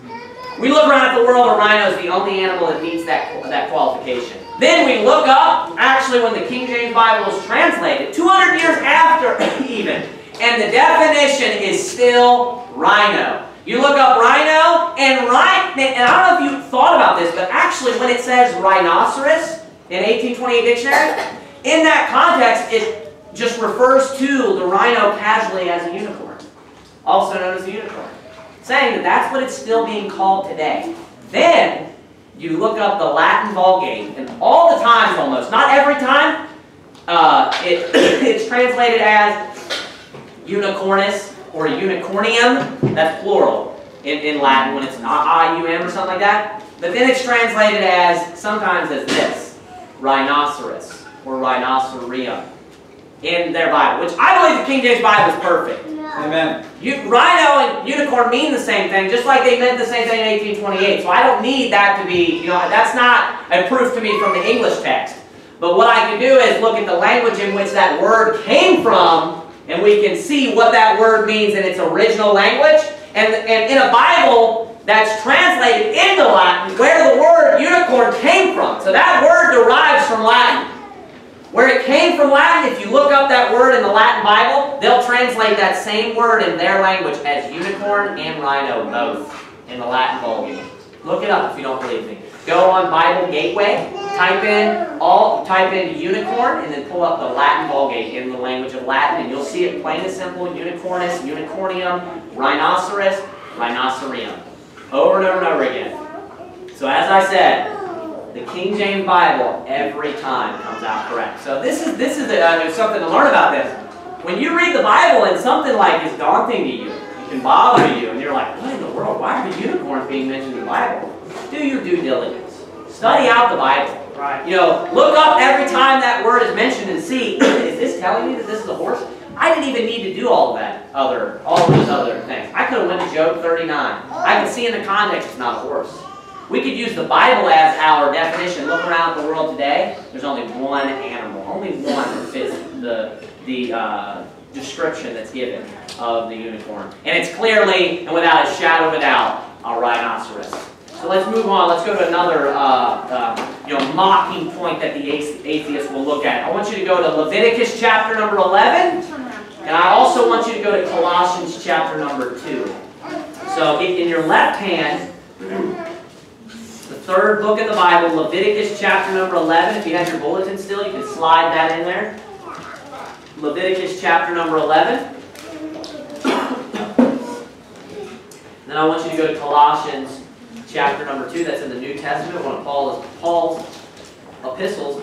We look around at the world, a rhino is the only animal that meets that, that qualification. Then we look up, actually when the King James Bible was translated, 200 years after even, and the definition is still rhino. You look up rhino, and right, and I don't know if you thought about this, but actually when it says rhinoceros in 1828 dictionary, in that context, it just refers to the rhino casually as a unicorn, also known as a unicorn, saying that that's what it's still being called today. Then, you look up the Latin Vulgate, and all the times almost, not every time, uh, it, it's translated as unicornis or unicornium, that's plural in, in Latin when it's not I-U-M or something like that. But then it's translated as, sometimes as this, rhinoceros or rhinocereum in their Bible, which I believe the King James Bible is perfect. Amen. You, rhino and unicorn mean the same thing, just like they meant the same thing in 1828. So I don't need that to be, you know, that's not a proof to me from the English text. But what I can do is look at the language in which that word came from, and we can see what that word means in its original language. And, and in a Bible, that's translated into Latin where the word unicorn came from. So that word derives from Latin. Where it came from Latin, if you look up that word in the Latin Bible, they'll translate that same word in their language as unicorn and rhino both in the Latin Vulgate. Look it up if you don't believe me. Go on Bible Gateway, type in all type in unicorn and then pull up the Latin Vulgate in the language of Latin and you'll see it plain and simple unicornus, unicornium, rhinoceros, rhinocerium. Over and over and over again. So as I said, the King James Bible every time comes out correct. So this is this is a, uh, something to learn about this. When you read the Bible and something like is daunting to you, it can bother you, and you're like, what in the world? Why are the unicorns being mentioned in the Bible? Do your due diligence. Study out the Bible. Right. You know, look up every time that word is mentioned and see, is this telling me that this is a horse? I didn't even need to do all that other, all those other things. I could have went to Job 39. I can see in the context it's not a horse. We could use the Bible as our definition. Look around the world today. There's only one animal. Only one that fits the, the uh, description that's given of the unicorn. And it's clearly, and without a shadow of a doubt, a rhinoceros. So let's move on. Let's go to another uh, uh, you know, mocking point that the atheist will look at. I want you to go to Leviticus chapter number 11. And I also want you to go to Colossians chapter number 2. So in your left hand, third book of the Bible, Leviticus chapter number 11. If you have your bulletin still, you can slide that in there. Leviticus chapter number 11. then I want you to go to Colossians chapter number 2. That's in the New Testament, one of Paul's, Paul's epistles.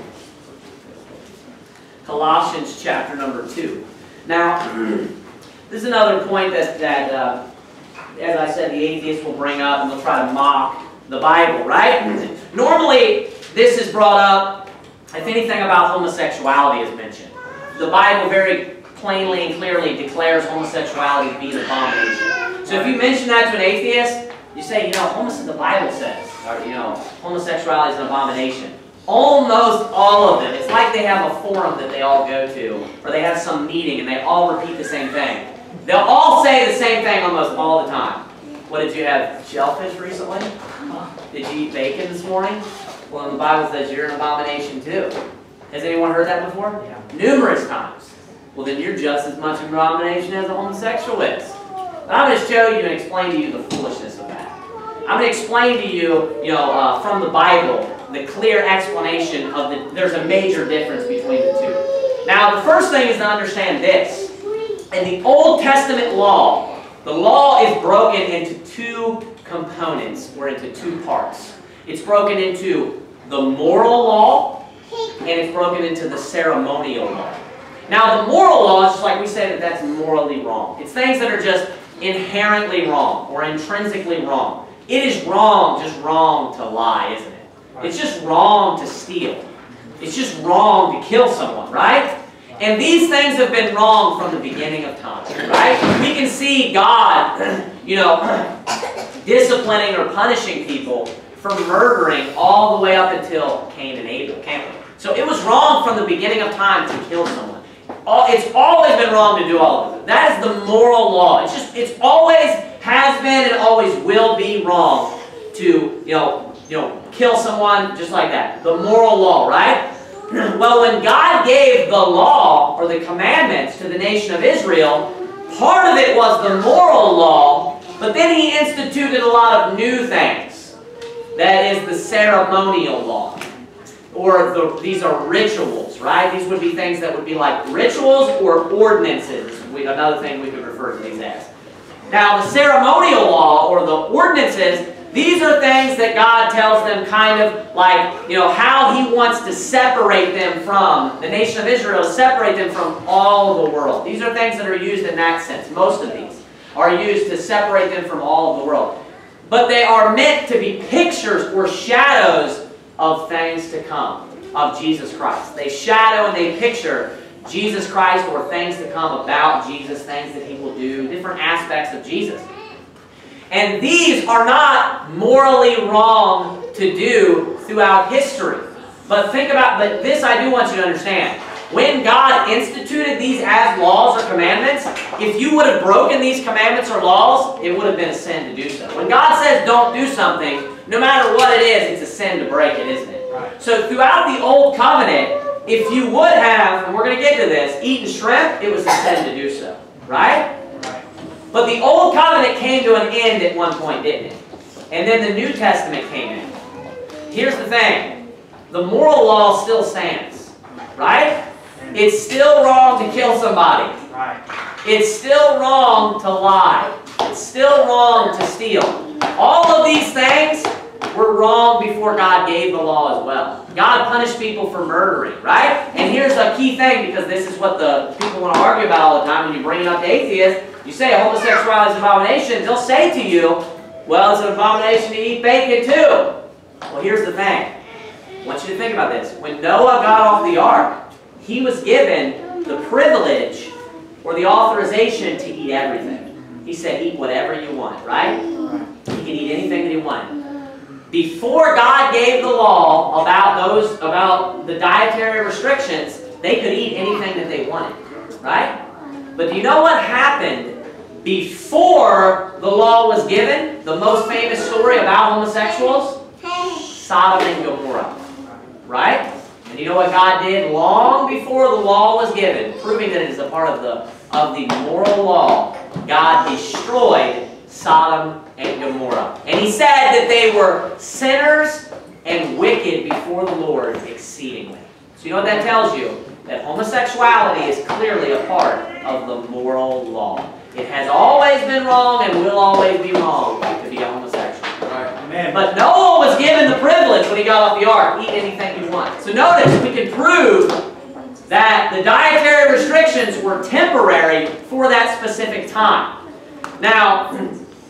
Colossians chapter number 2. Now, this is another point that, that uh, as I said, the atheists will bring up and they'll try to mock the Bible, right? Normally, this is brought up if anything about homosexuality is mentioned. The Bible very plainly and clearly declares homosexuality to be an abomination. So if you mention that to an atheist, you say, you know, the Bible says, or, you know, homosexuality is an abomination. Almost all of them. It's like they have a forum that they all go to, or they have some meeting and they all repeat the same thing. They'll all say the same thing almost all the time. What did you have? Shellfish recently? Did you eat bacon this morning? Well, the Bible says you're an abomination too. Has anyone heard that before? Yeah. Numerous times. Well, then you're just as much an abomination as a homosexual is. But I'm going to show you and explain to you the foolishness of that. I'm going to explain to you, you know, uh, from the Bible, the clear explanation of the, there's a major difference between the two. Now, the first thing is to understand this. In the Old Testament law, the law is broken into two components or into two parts. It's broken into the moral law and it's broken into the ceremonial law. Now the moral law is just like we said that that's morally wrong. It's things that are just inherently wrong or intrinsically wrong. It is wrong, just wrong to lie, isn't it? It's just wrong to steal. It's just wrong to kill someone, right? And these things have been wrong from the beginning of time, right? We can see God, you know, disciplining or punishing people for murdering all the way up until Cain and Abel, can't we? So it was wrong from the beginning of time to kill someone. It's always been wrong to do all of it. That is the moral law. It's just, it's always has been and always will be wrong to, you know, you know, kill someone just like that. The moral law, right? well, when God gave the law or the commandments to the nation of Israel, part of it was the moral law, but then he instituted a lot of new things. That is the ceremonial law. Or the, these are rituals, right? These would be things that would be like rituals or ordinances. We, another thing we could refer to these as. Now, the ceremonial law or the ordinances these are things that God tells them kind of like, you know, how He wants to separate them from, the nation of Israel, separate them from all the world. These are things that are used in that sense. Most of these are used to separate them from all of the world. But they are meant to be pictures or shadows of things to come, of Jesus Christ. They shadow and they picture Jesus Christ or things to come about Jesus, things that He will do, different aspects of Jesus. And these are not morally wrong to do throughout history. But think about, but this I do want you to understand. When God instituted these as laws or commandments, if you would have broken these commandments or laws, it would have been a sin to do so. When God says don't do something, no matter what it is, it's a sin to break it, isn't it? Right. So throughout the Old Covenant, if you would have, and we're going to get to this, eaten shrimp, it was a sin to do so. Right? right? But the Old Covenant came to an end at one point, didn't it? And then the New Testament came in. Here's the thing. The moral law still stands. Right? It's still wrong to kill somebody. Right. It's still wrong to lie. It's still wrong to steal. All of these things were wrong before God gave the law as well. God punished people for murdering, right? And here's a key thing because this is what the people want to argue about all the time when you bring it up to atheists. You say homosexuality is an abomination. They'll say to you, well, it's an abomination to eat bacon too. Well, here's the thing. I want you to think about this. When Noah got off the ark, he was given the privilege or the authorization to eat everything. He said, eat whatever you want, right? He could eat anything that he wanted. Before God gave the law about those about the dietary restrictions, they could eat anything that they wanted, right? But do you know what happened before the law was given? The most famous story about homosexuals? Sodom and Gomorrah, right? And you know what God did long before the law was given, proving that it is a part of the, of the moral law. God destroyed Sodom and Gomorrah. And he said that they were sinners and wicked before the Lord exceedingly. So you know what that tells you? That homosexuality is clearly a part of the moral law. It has always been wrong and will always be wrong to be a homosexual. Amen. But Noah was given the privilege when he got off the ark, eat anything you want. So notice, we can prove that the dietary restrictions were temporary for that specific time. Now,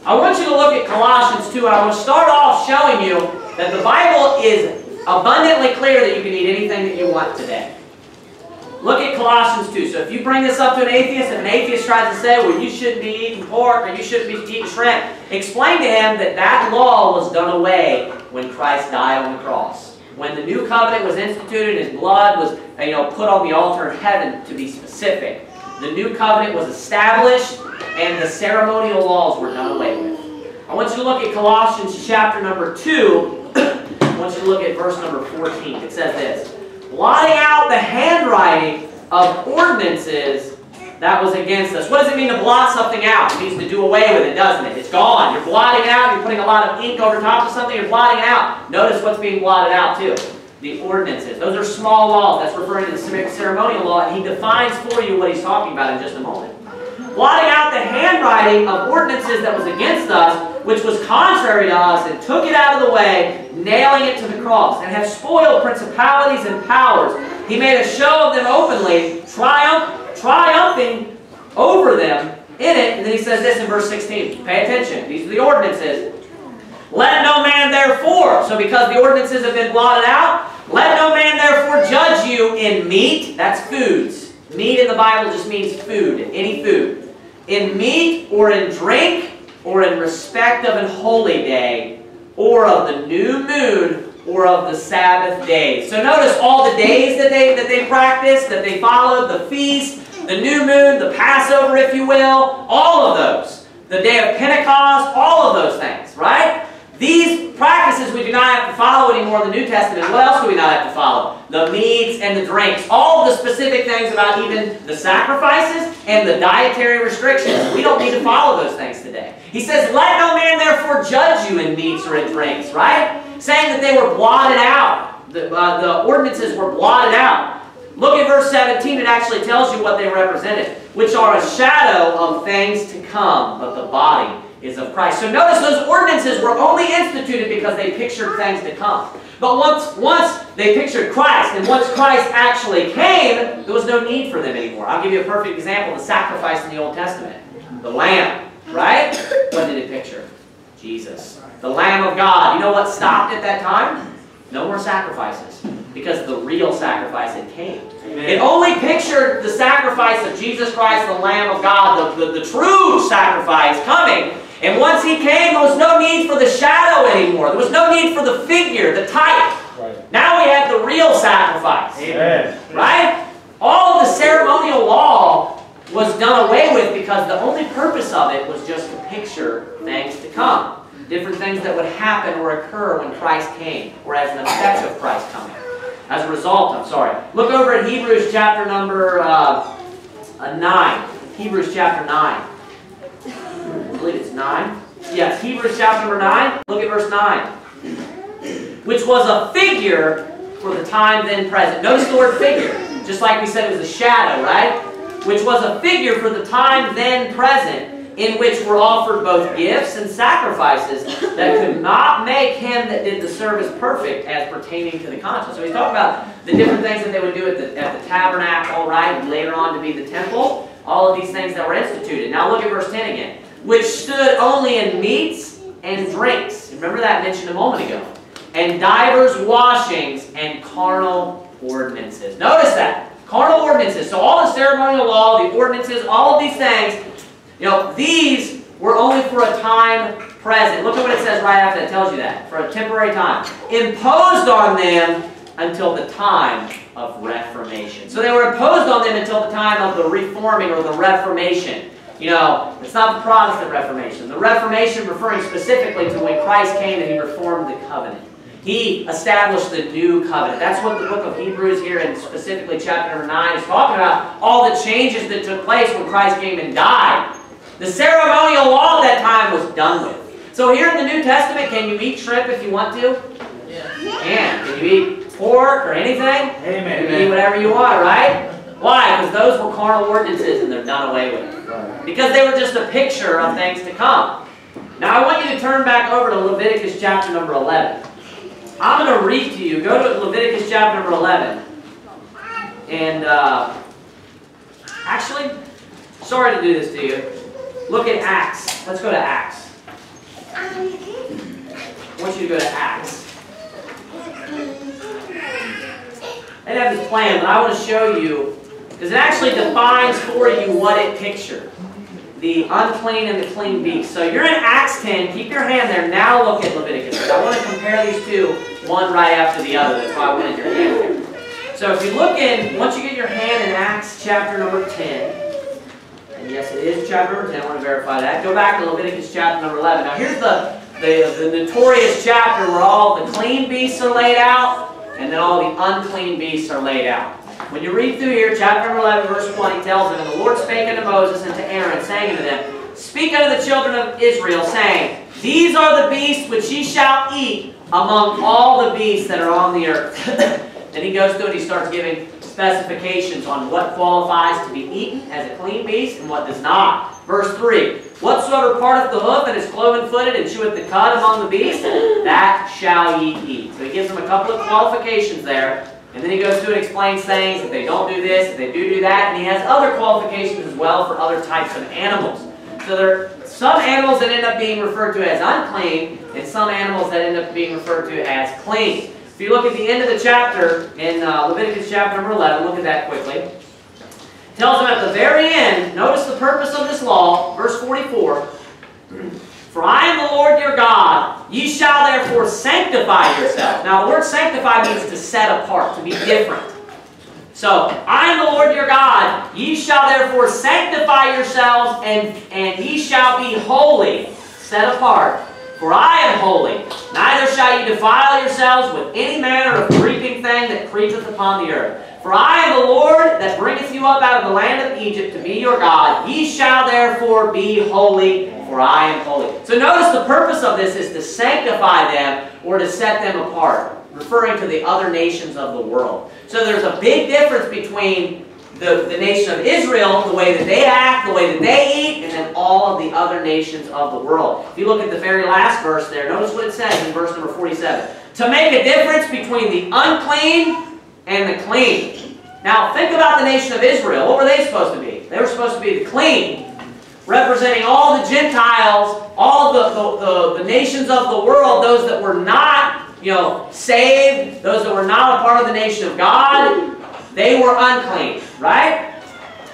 I want you to look at Colossians 2, and I want to start off showing you that the Bible is abundantly clear that you can eat anything that you want today. Look at Colossians 2. So if you bring this up to an atheist, and an atheist tries to say, well, you shouldn't be eating pork or you shouldn't be eating shrimp, explain to him that that law was done away when Christ died on the cross. When the new covenant was instituted, his blood was you know, put on the altar of heaven, to be specific. The new covenant was established, and the ceremonial laws were done away with. I want you to look at Colossians chapter number 2. I want you to look at verse number 14. It says this blotting out the handwriting of ordinances that was against us. What does it mean to blot something out? It means to do away with it, doesn't it? It's gone. You're blotting it out. You're putting a lot of ink over top of something. You're blotting it out. Notice what's being blotted out too. The ordinances. Those are small laws. That's referring to the ceremonial law. And he defines for you what he's talking about in just a moment blotting out the handwriting of ordinances that was against us, which was contrary to us, and took it out of the way, nailing it to the cross, and have spoiled principalities and powers. He made a show of them openly, triumph, triumphing over them in it. And then he says this in verse 16. Pay attention. These are the ordinances. Let no man therefore, so because the ordinances have been blotted out, let no man therefore judge you in meat, that's foods. Meat in the Bible just means food, any food in meat or in drink or in respect of an holy day or of the new moon or of the Sabbath days. So notice all the days that they, that they practiced, that they followed, the feast, the new moon, the Passover, if you will, all of those. The day of Pentecost, all of those things, right? These practices we do not have to follow anymore in the New Testament. What else do we not have to follow? The meats and the drinks. All the specific things about even the sacrifices and the dietary restrictions. We don't need to follow those things today. He says, Let no man therefore judge you in meats or in drinks, right? Saying that they were blotted out. The, uh, the ordinances were blotted out. Look at verse 17. It actually tells you what they represented. Which are a shadow of things to come, but the body is of Christ. So notice those ordinances were only instituted because they pictured things to come. But once, once they pictured Christ, and once Christ actually came, there was no need for them anymore. I'll give you a perfect example the sacrifice in the Old Testament. The Lamb, right? What did it picture? Jesus. The Lamb of God. You know what stopped at that time? No more sacrifices. Because the real sacrifice had came. Amen. It only pictured the sacrifice of Jesus Christ, the Lamb of God, the, the, the true sacrifice coming. And once he came, there was no need for the shadow anymore. There was no need for the figure, the type. Right. Now we have the real sacrifice. Amen. Right? All of the ceremonial law was done away with because the only purpose of it was just to picture things to come. Different things that would happen or occur when Christ came, or as an effect of Christ coming. As a result, I'm sorry. Look over at Hebrews chapter number uh, uh, 9. Hebrews chapter 9. I believe it's 9. Yes, Hebrews chapter number 9. Look at verse 9. Which was a figure for the time then present. Notice the word figure. Just like we said it was a shadow, right? Which was a figure for the time then present in which were offered both gifts and sacrifices that could not make him that did the service perfect as pertaining to the conscience. So we talk about the different things that they would do at the, at the tabernacle, right, later on to be the temple, all of these things that were instituted. Now look at verse 10 again. Which stood only in meats and drinks. Remember that mentioned a moment ago. And divers washings and carnal ordinances. Notice that. Carnal ordinances. So all the ceremonial law, the ordinances, all of these things you know, these were only for a time present. Look at what it says right after that. tells you that. For a temporary time. Imposed on them until the time of Reformation. So they were imposed on them until the time of the Reforming or the Reformation. You know, it's not the Protestant Reformation. The Reformation referring specifically to when Christ came and He reformed the covenant. He established the new covenant. That's what the book of Hebrews here, and specifically chapter 9, is talking about. All the changes that took place when Christ came and died. The ceremonial law at that time was done with. So here in the New Testament, can you eat shrimp if you want to? Yeah. Can. Can you eat pork or anything? Amen. You can eat whatever you want, right? Why? Because those were carnal ordinances and they're done away with. Right. Because they were just a picture of things to come. Now I want you to turn back over to Leviticus chapter number 11. I'm going to read to you. Go to Leviticus chapter number 11. And uh, actually, sorry to do this to you. Look at Acts. Let's go to Acts. I want you to go to Acts. I have this plan, but I want to show you, because it actually defines for you what it pictured. The unclean and the clean beast. So you're in Acts 10. Keep your hand there. Now look at Leviticus. I want to compare these two, one right after the other. That's why I wanted your hand there. So if you look in, once you get your hand in Acts chapter number 10, and yes, it is chapter number 10. I want to verify that. Go back to Leviticus chapter number 11. Now, here's the, the, the notorious chapter where all the clean beasts are laid out, and then all the unclean beasts are laid out. When you read through here, chapter number 11, verse 20 tells them, And the Lord spake unto Moses and to Aaron, saying unto them, Speak unto the children of Israel, saying, These are the beasts which ye shall eat among all the beasts that are on the earth. then he goes through and he starts giving specifications on what qualifies to be eaten as a clean beast and what does not. Verse 3, Whatsoever parteth the hoof and is cloven-footed and cheweth the cud among the beasts, that shall ye eat. So he gives them a couple of qualifications there. And then he goes through and explains things, if they don't do this, if they do do that, and he has other qualifications as well for other types of animals. So there are some animals that end up being referred to as unclean, and some animals that end up being referred to as clean. If you look at the end of the chapter, in uh, Leviticus chapter number 11, look at that quickly. It tells them at the very end, notice the purpose of this law, verse 44. For I am the Lord your God, ye shall therefore sanctify yourself. Now the word sanctify means to set apart, to be different. So, I am the Lord your God, ye shall therefore sanctify yourselves, and, and ye shall be holy, set apart, for I am holy, neither shall ye defile yourselves with any manner of creeping thing that creepeth upon the earth. For I am the Lord that bringeth you up out of the land of Egypt to be your God. Ye shall therefore be holy, for I am holy. So notice the purpose of this is to sanctify them or to set them apart, referring to the other nations of the world. So there's a big difference between the, the nation of Israel, the way that they act, the way that they eat, and then all of the other nations of the world. If you look at the very last verse there, notice what it says in verse number 47. To make a difference between the unclean and the clean. Now, think about the nation of Israel. What were they supposed to be? They were supposed to be the clean, representing all the Gentiles, all the, the, the, the nations of the world, those that were not, you know, saved, those that were not a part of the nation of God, they were unclean, right?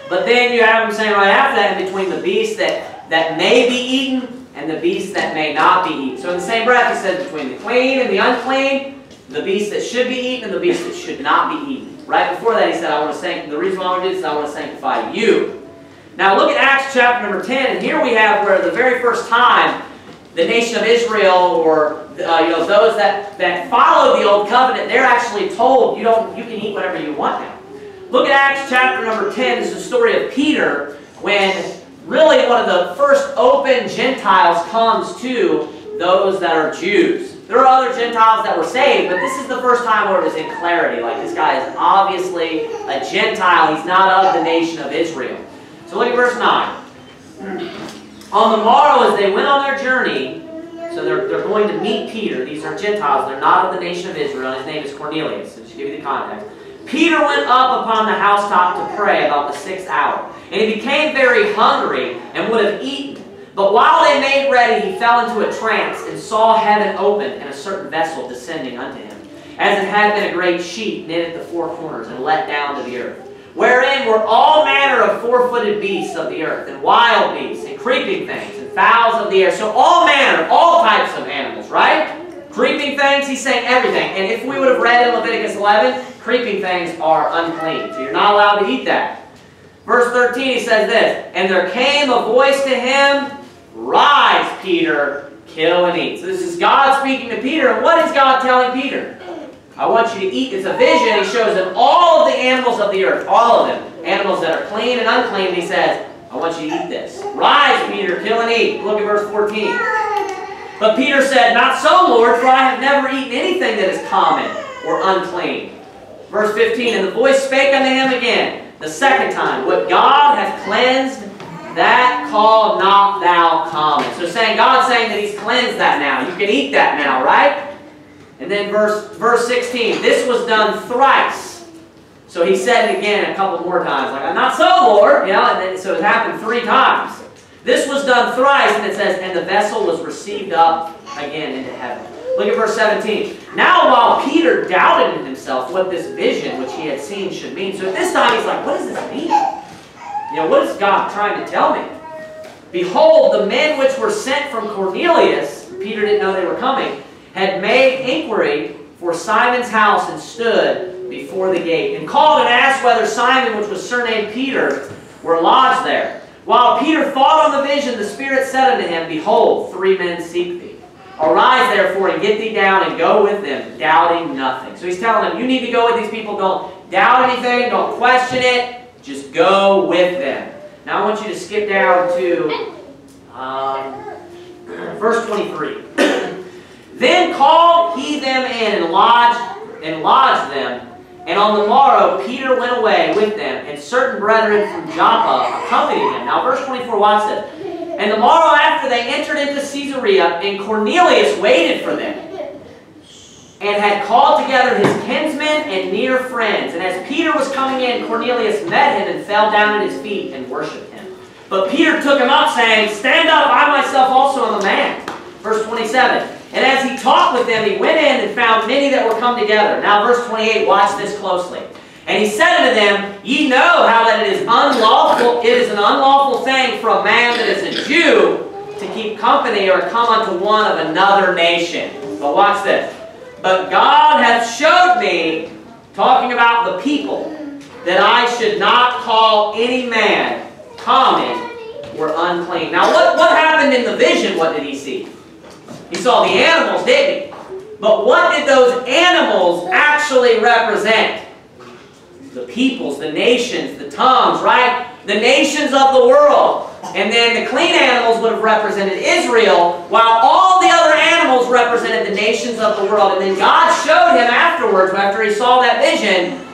But then you have them saying right after that, in between the beasts that, that may be eaten and the beasts that may not be eaten. So in the same breath, he says between the clean and the unclean, the beast that should be eaten and the beast that should not be eaten. Right before that, he said, I want to sanctify, the reason why I want to do this is I want to sanctify you. Now look at Acts chapter number 10, and here we have where the very first time the nation of Israel or uh, you know those that, that follow the old covenant, they're actually told you don't you can eat whatever you want now. Look at Acts chapter number 10. This is the story of Peter when really one of the first open Gentiles comes to those that are Jews. There are other Gentiles that were saved, but this is the first time where it was in clarity. Like this guy is obviously a Gentile. He's not of the nation of Israel. So look at verse 9. On the morrow, as they went on their journey, so they're, they're going to meet Peter. These are Gentiles. They're not of the nation of Israel. His name is Cornelius. So to give you the context. Peter went up upon the housetop to pray about the sixth hour. And he became very hungry and would have eaten. But while they made ready, he fell into a trance and saw heaven open and a certain vessel descending unto him, as it had been a great sheet knit at the four corners and let down to the earth wherein were all manner of four-footed beasts of the earth, and wild beasts, and creeping things, and fowls of the air. So all manner, all types of animals, right? Creeping things, he's saying everything. And if we would have read in Leviticus 11, creeping things are unclean. So you're not allowed to eat that. Verse 13, he says this, And there came a voice to him, Rise, Peter, kill and eat. So this is God speaking to Peter. And what is God telling Peter? I want you to eat. It's a vision. He shows them all of the animals of the earth, all of them. Animals that are clean and unclean. And he says, I want you to eat this. Rise, Peter, kill and eat. Look at verse 14. But Peter said, Not so, Lord, for I have never eaten anything that is common or unclean. Verse 15, And the voice spake unto him again, the second time, What God hath cleansed, that call not thou common. So saying, God's saying that he's cleansed that now. You can eat that now, right? And then verse, verse 16, this was done thrice. So he said it again a couple more times, like, I'm not so, Lord. You know, and then, so it happened three times. This was done thrice, and it says, and the vessel was received up again into heaven. Look at verse 17. Now while Peter doubted in himself what this vision which he had seen should mean. So at this time he's like, what does this mean? You know, what is God trying to tell me? Behold, the men which were sent from Cornelius, Peter didn't know they were coming, had made inquiry for Simon's house and stood before the gate, and called and asked whether Simon, which was surnamed Peter, were lodged there. While Peter thought on the vision, the Spirit said unto him, Behold, three men seek thee. Arise therefore and get thee down and go with them, doubting nothing. So he's telling them, you need to go with these people. Don't doubt anything. Don't question it. Just go with them. Now I want you to skip down to um, verse 23. Then called he them in and lodged, and lodged them. And on the morrow Peter went away with them, and certain brethren from Joppa accompanied him. Now verse 24, watch this. And the morrow after they entered into Caesarea, and Cornelius waited for them, and had called together his kinsmen and near friends. And as Peter was coming in, Cornelius met him and fell down at his feet and worshipped him. But Peter took him up, saying, Stand up, I myself also am a man. Verse 27. And as he talked with them, he went in and found many that were come together. Now, verse 28, watch this closely. And he said unto them, Ye know how that it is unlawful, it is an unlawful thing for a man that is a Jew to keep company or come unto one of another nation. But watch this. But God hath showed me, talking about the people, that I should not call any man common or unclean. Now, what, what happened in the vision? What did he see? He saw the animals, didn't he? But what did those animals actually represent? The peoples, the nations, the tongues, right? The nations of the world. And then the clean animals would have represented Israel, while all the other animals represented the nations of the world. And then God showed him afterwards, after he saw that vision,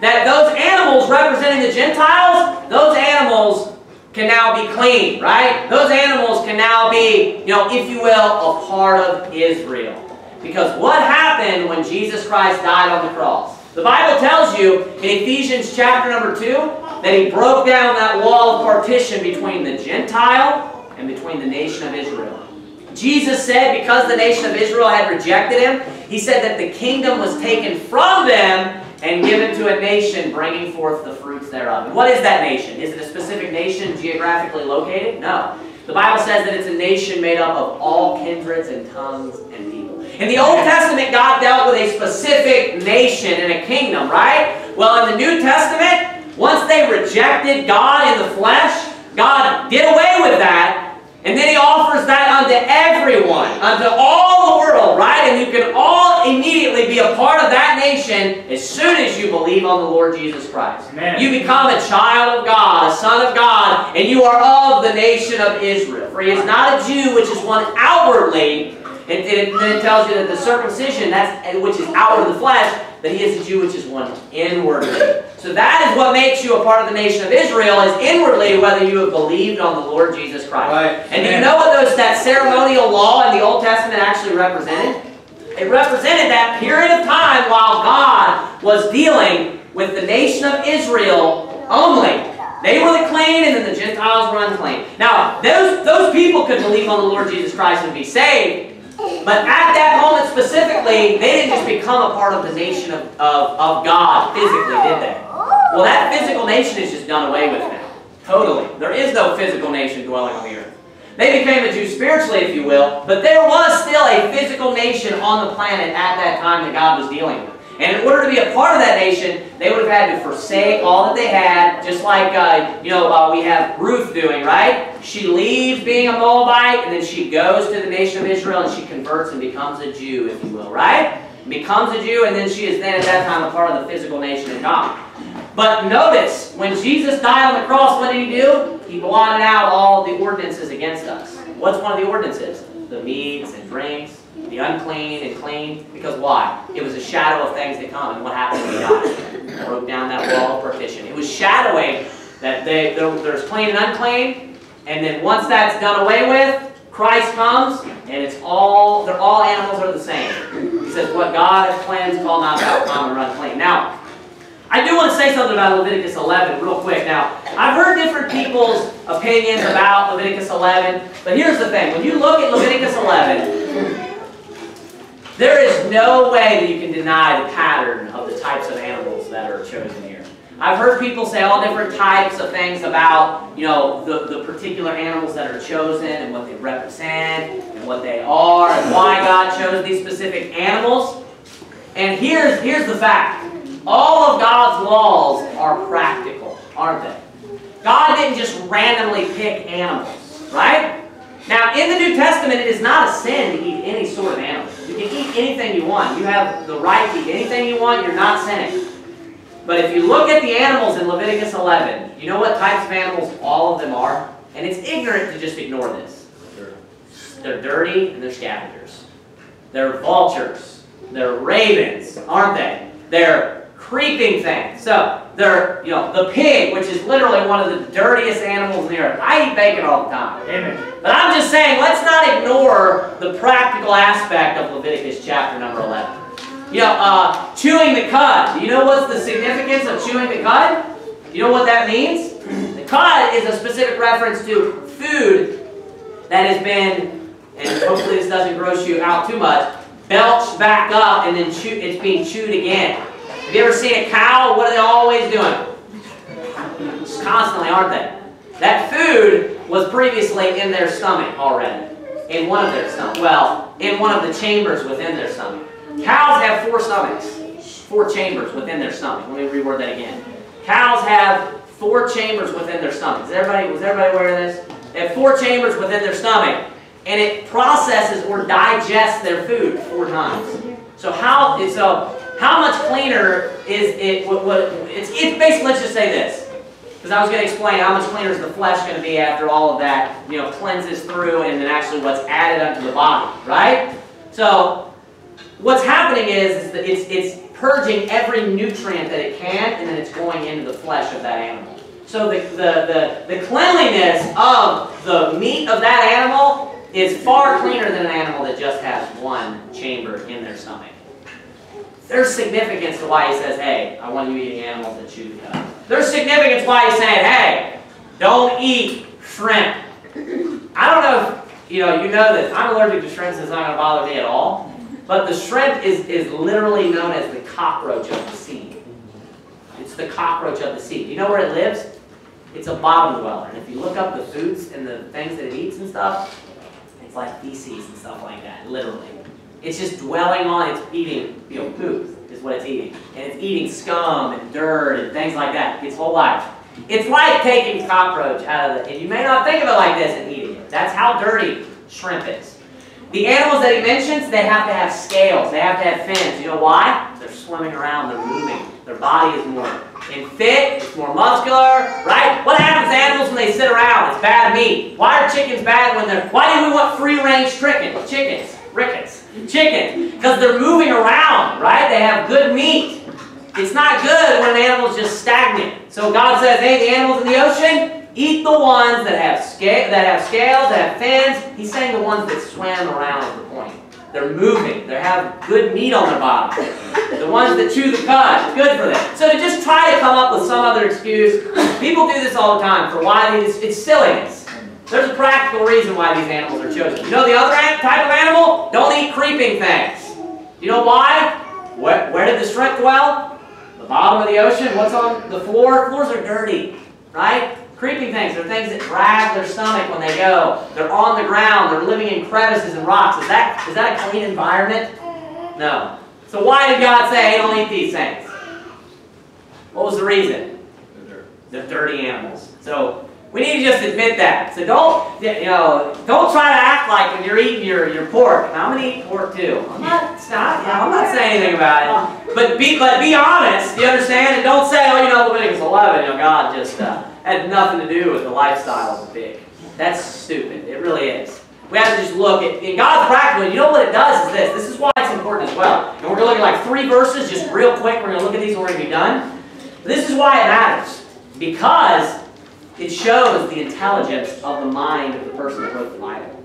that those animals representing the Gentiles, those animals can now be clean, right? Those animals can now be, you know, if you will, a part of Israel. Because what happened when Jesus Christ died on the cross? The Bible tells you in Ephesians chapter number 2 that he broke down that wall of partition between the Gentile and between the nation of Israel. Jesus said because the nation of Israel had rejected him, he said that the kingdom was taken from them and given to a nation bringing forth the fruits thereof. And what is that nation? Is it a specific nation geographically located? No. The Bible says that it's a nation made up of all kindreds and tongues and people. In the Old Testament, God dealt with a specific nation and a kingdom, right? Well, in the New Testament, once they rejected God in the flesh, God did away with that and then he offers that unto everyone, unto all the world, right? And you can all immediately be a part of that nation as soon as you believe on the Lord Jesus Christ. Amen. You become a child of God, a son of God, and you are of the nation of Israel. For he is not a Jew, which is one outwardly, and, then it tells you that the circumcision, that's eh, which is outward of the flesh, that he is a Jew, which is one inwardly. So that is what makes you a part of the nation of Israel, is inwardly whether you have believed on the Lord Jesus Christ. Right. And do you know what those that ceremonial law in the Old Testament actually represented? It represented that period of time while God was dealing with the nation of Israel only. They were the clean, and then the Gentiles were unclean. Now, those, those people could believe on the Lord Jesus Christ and be saved, but at that moment specifically, they didn't just become a part of the nation of, of, of God physically, did they? Well, that physical nation is just done away with now. Totally. There is no physical nation dwelling on the earth. They became a Jew spiritually, if you will, but there was still a physical nation on the planet at that time that God was dealing with. And in order to be a part of that nation, they would have had to forsake all that they had, just like, uh, you know, uh, we have Ruth doing, right? She leaves being a Moabite, and then she goes to the nation of Israel, and she converts and becomes a Jew, if you will, right? Becomes a Jew, and then she is then at that time a part of the physical nation of God. But notice, when Jesus died on the cross, what did he do? He blotted out all the ordinances against us. What's one of the ordinances? The meats and drinks, the unclean and clean. Because why? It was a shadow of things to come. And what happened when he died? Broke down that wall of partition. It was shadowing that they, there, there's clean and unclean. And then once that's done away with, Christ comes, and it's all, they're all animals are the same. He says, what God has cleansed, call not thou common or unclean. Now, I do want to say something about Leviticus 11 real quick. Now, I've heard different people's opinions about Leviticus 11, but here's the thing. When you look at Leviticus 11, there is no way that you can deny the pattern of the types of animals that are chosen here. I've heard people say all different types of things about, you know, the, the particular animals that are chosen and what they represent and what they are and why God chose these specific animals. And here's, here's the fact. All of God's laws are practical, aren't they? God didn't just randomly pick animals, right? Now, in the New Testament, it is not a sin to eat any sort of animal. You can eat anything you want. You have the right to eat anything you want. You're not sinning. But if you look at the animals in Leviticus 11, you know what types of animals all of them are? And it's ignorant to just ignore this. They're dirty and they're scavengers. They're vultures. They're ravens, aren't they? They're creeping thing. So they're, you know, the pig, which is literally one of the dirtiest animals in the earth. I eat bacon all the time. Amen. But I'm just saying, let's not ignore the practical aspect of Leviticus chapter number 11. You know, uh, chewing the cud. You know what's the significance of chewing the cud? You know what that means? The cud is a specific reference to food that has been, and hopefully this doesn't gross you out too much, belched back up and then chew, it's being chewed again. Have you ever seen a cow? What are they always doing? Just constantly, aren't they? That food was previously in their stomach already. In one of their stomachs. Well, in one of the chambers within their stomach. Cows have four stomachs. Four chambers within their stomach. Let me reword that again. Cows have four chambers within their stomach. Is everybody, was everybody aware of this? They have four chambers within their stomach. And it processes or digests their food four times. So how, so how much cleaner is it? What, what, it's, it's basically, let's just say this. Because I was going to explain how much cleaner is the flesh going to be after all of that, you know, cleanses through and then actually what's added unto the body, right? So, what's happening is, is that it's, it's purging every nutrient that it can and then it's going into the flesh of that animal. So the, the, the, the cleanliness of the meat of that animal is far cleaner than an animal that just has one chamber in their stomach. There's significance to why he says, hey, I want you eating animals that chew the cud. There's significance why he's saying, hey, don't eat shrimp. I don't know if you know, you know that I'm allergic to shrimp, so it's not going to bother me at all. But the shrimp is, is literally known as the cockroach of the sea. It's the cockroach of the sea. Do you know where it lives? It's a bottom dweller. And if you look up the foods and the things that it eats and stuff, it's like feces and stuff like that, literally. It's just dwelling on, it's eating, you know, poop is what it's eating. And it's eating scum and dirt and things like that its whole life. It's like taking cockroach out of it. And you may not think of it like this and eating it. That's how dirty shrimp is. The animals that he mentions, they have to have scales. They have to have fins. You know why? They're swimming around. They're moving. Their body is more in fit. It's more muscular, right? What happens to animals when they sit around? It's bad meat. Why are chickens bad when they're... Why do we want free-range chickens? Chickens. Rickets. Chickens. Because they're moving around, right? They have good meat. It's not good when an animal's just stagnant. So God says, hey, the animals in the ocean, eat the ones that have, scale, that have scales, that have fins. He's saying the ones that swim around is the point. They're moving. They have good meat on their body. The ones that chew the cud, good for them. So to just try to come up with some other excuse, people do this all the time for why it's silliness. There's a practical reason why these animals are chosen. You know the other type of animal? Don't eat creeping things. You know why? Where, where did the shrimp dwell? The bottom of the ocean, what's on the floor? Floors are dirty, right? Creeping things, they're things that drag their stomach when they go. They're on the ground, they're living in crevices and rocks. Is that, is that a clean environment? No. So why did God say, hey, don't eat these things? What was the reason? They're dirty animals. So we need to just admit that. So don't, you know, don't try to act like when you're eating your, your pork. I'm gonna eat pork too. I'm not, not, I'm not saying anything about it. But be, but be honest. You understand? And don't say, oh, you know, Leviticus 11. You know, God just uh, had nothing to do with the lifestyle of the pig. That's stupid. It really is. We have to just look at, in God's practical, you know what it does is this. This is why it's important as well. And we're going to look at like three verses just real quick. We're going to look at these and we're going to be done. This is why it matters. Because it shows the intelligence of the mind of the person that wrote the Bible.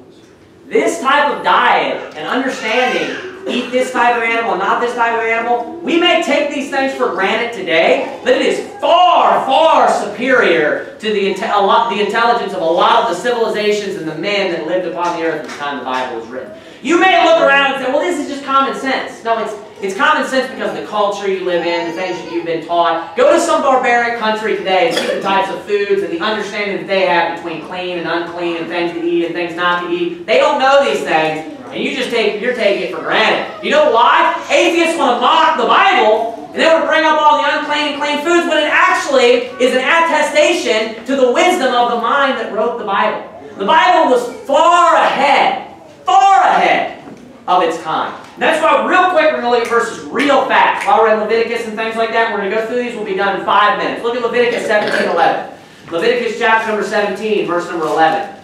This type of diet and understanding, eat this type of animal, not this type of animal, we may take these things for granted today, but it is far, far superior to the, the intelligence of a lot of the civilizations and the men that lived upon the earth at the time the Bible was written. You may look around and say, well, this is just common sense. No, it's it's common sense because of the culture you live in, the things that you've been taught. Go to some barbaric country today and see the types of foods and the understanding that they have between clean and unclean and things to eat and things not to eat. They don't know these things, and you just take you're taking it for granted. You know why? Atheists want to mock the Bible, and they to bring up all the unclean and clean foods, but it actually is an attestation to the wisdom of the mind that wrote the Bible. The Bible was far ahead, far ahead of its time. That's why, real quick, we're going to look at verses real fast. While we're in Leviticus and things like that, we're going to go through these. We'll be done in five minutes. Look at Leviticus 17 11. Leviticus chapter number 17, verse number 11.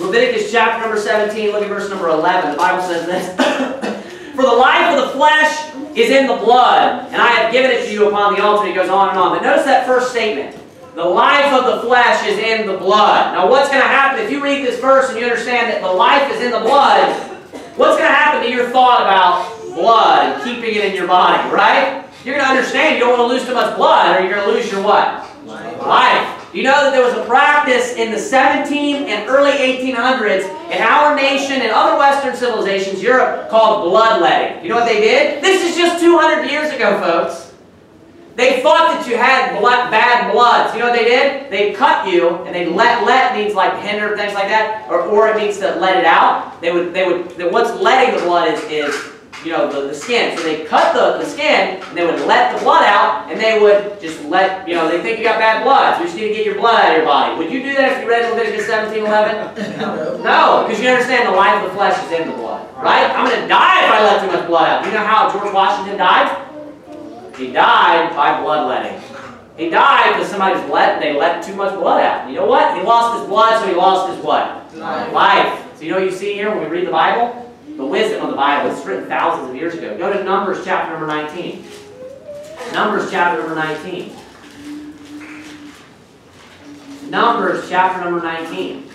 Leviticus chapter number 17, look at verse number 11. The Bible says this For the life of the flesh is in the blood, and I have given it to you upon the altar. He goes on and on. But notice that first statement. The life of the flesh is in the blood. Now, what's going to happen if you read this verse and you understand that the life is in the blood? What's going to happen to your thought about blood and keeping it in your body, right? You're going to understand you don't want to lose too much blood or you're going to lose your what? Life. Life. You know that there was a practice in the 17 and early 1800s in our nation and other Western civilizations, Europe, called bloodletting. You know what they did? This is just 200 years ago, folks. They thought that you had blood, bad blood. So you know what they did? They cut you, and they let let means like hinder things like that, or or it means to let it out. They would they would what's letting the blood is is you know the, the skin. So they cut the, the skin, and they would let the blood out, and they would just let you know they think you got bad blood, so you just need to get your blood out of your body. Would you do that if you read Leviticus 17:11? No, because you understand the life of the flesh is in the blood, right? I'm going to die if I let too much blood out. You know how George Washington died? He died by bloodletting. He died because somebody's let they let too much blood out. You know what? He lost his blood, so he lost his what? Life. Life. So you know what you see here when we read the Bible? The wisdom of the Bible. It's written thousands of years ago. Go to Numbers chapter number 19. Numbers chapter number 19. Numbers chapter number 19.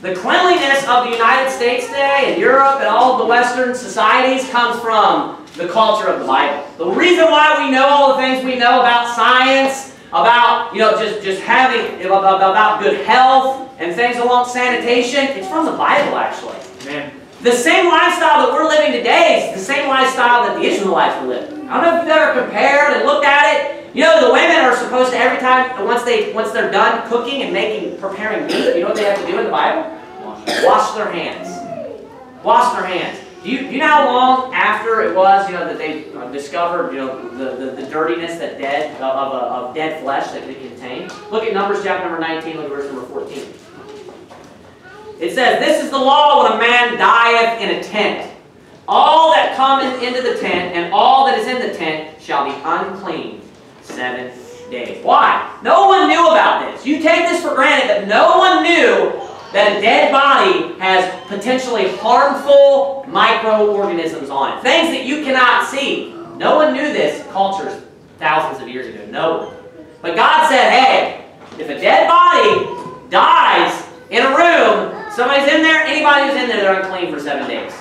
The cleanliness of the United States today and Europe and all of the Western societies comes from the culture of the Bible. The reason why we know all the things we know about science, about, you know, just, just having, about, about good health and things along sanitation, it's from the Bible, actually. Man. The same lifestyle that we're living today is the same lifestyle that the Israelites were living. I don't know if you've ever compared and looked at it. You know, the women are supposed to, every time, once, they, once they're done cooking and making, preparing meat, you know what they have to do in the Bible? Wash their hands. Wash their hands. Do you, do you know how long after it was, you know, that they uh, discovered, you know, the, the, the dirtiness that dead, of, of, of dead flesh that it contained? Look at Numbers chapter number 19, look at verse number 14. It says, This is the law when a man dieth in a tent. All that cometh into the tent and all that is in the tent shall be unclean seven days. Why? No one knew about this. You take this for granted that no one knew that a dead body has potentially harmful microorganisms on it. Things that you cannot see. No one knew this cultures thousands of years ago. No one. But God said, hey, if a dead body dies in a room, somebody's in there, anybody who's in there, they're unclean for seven days.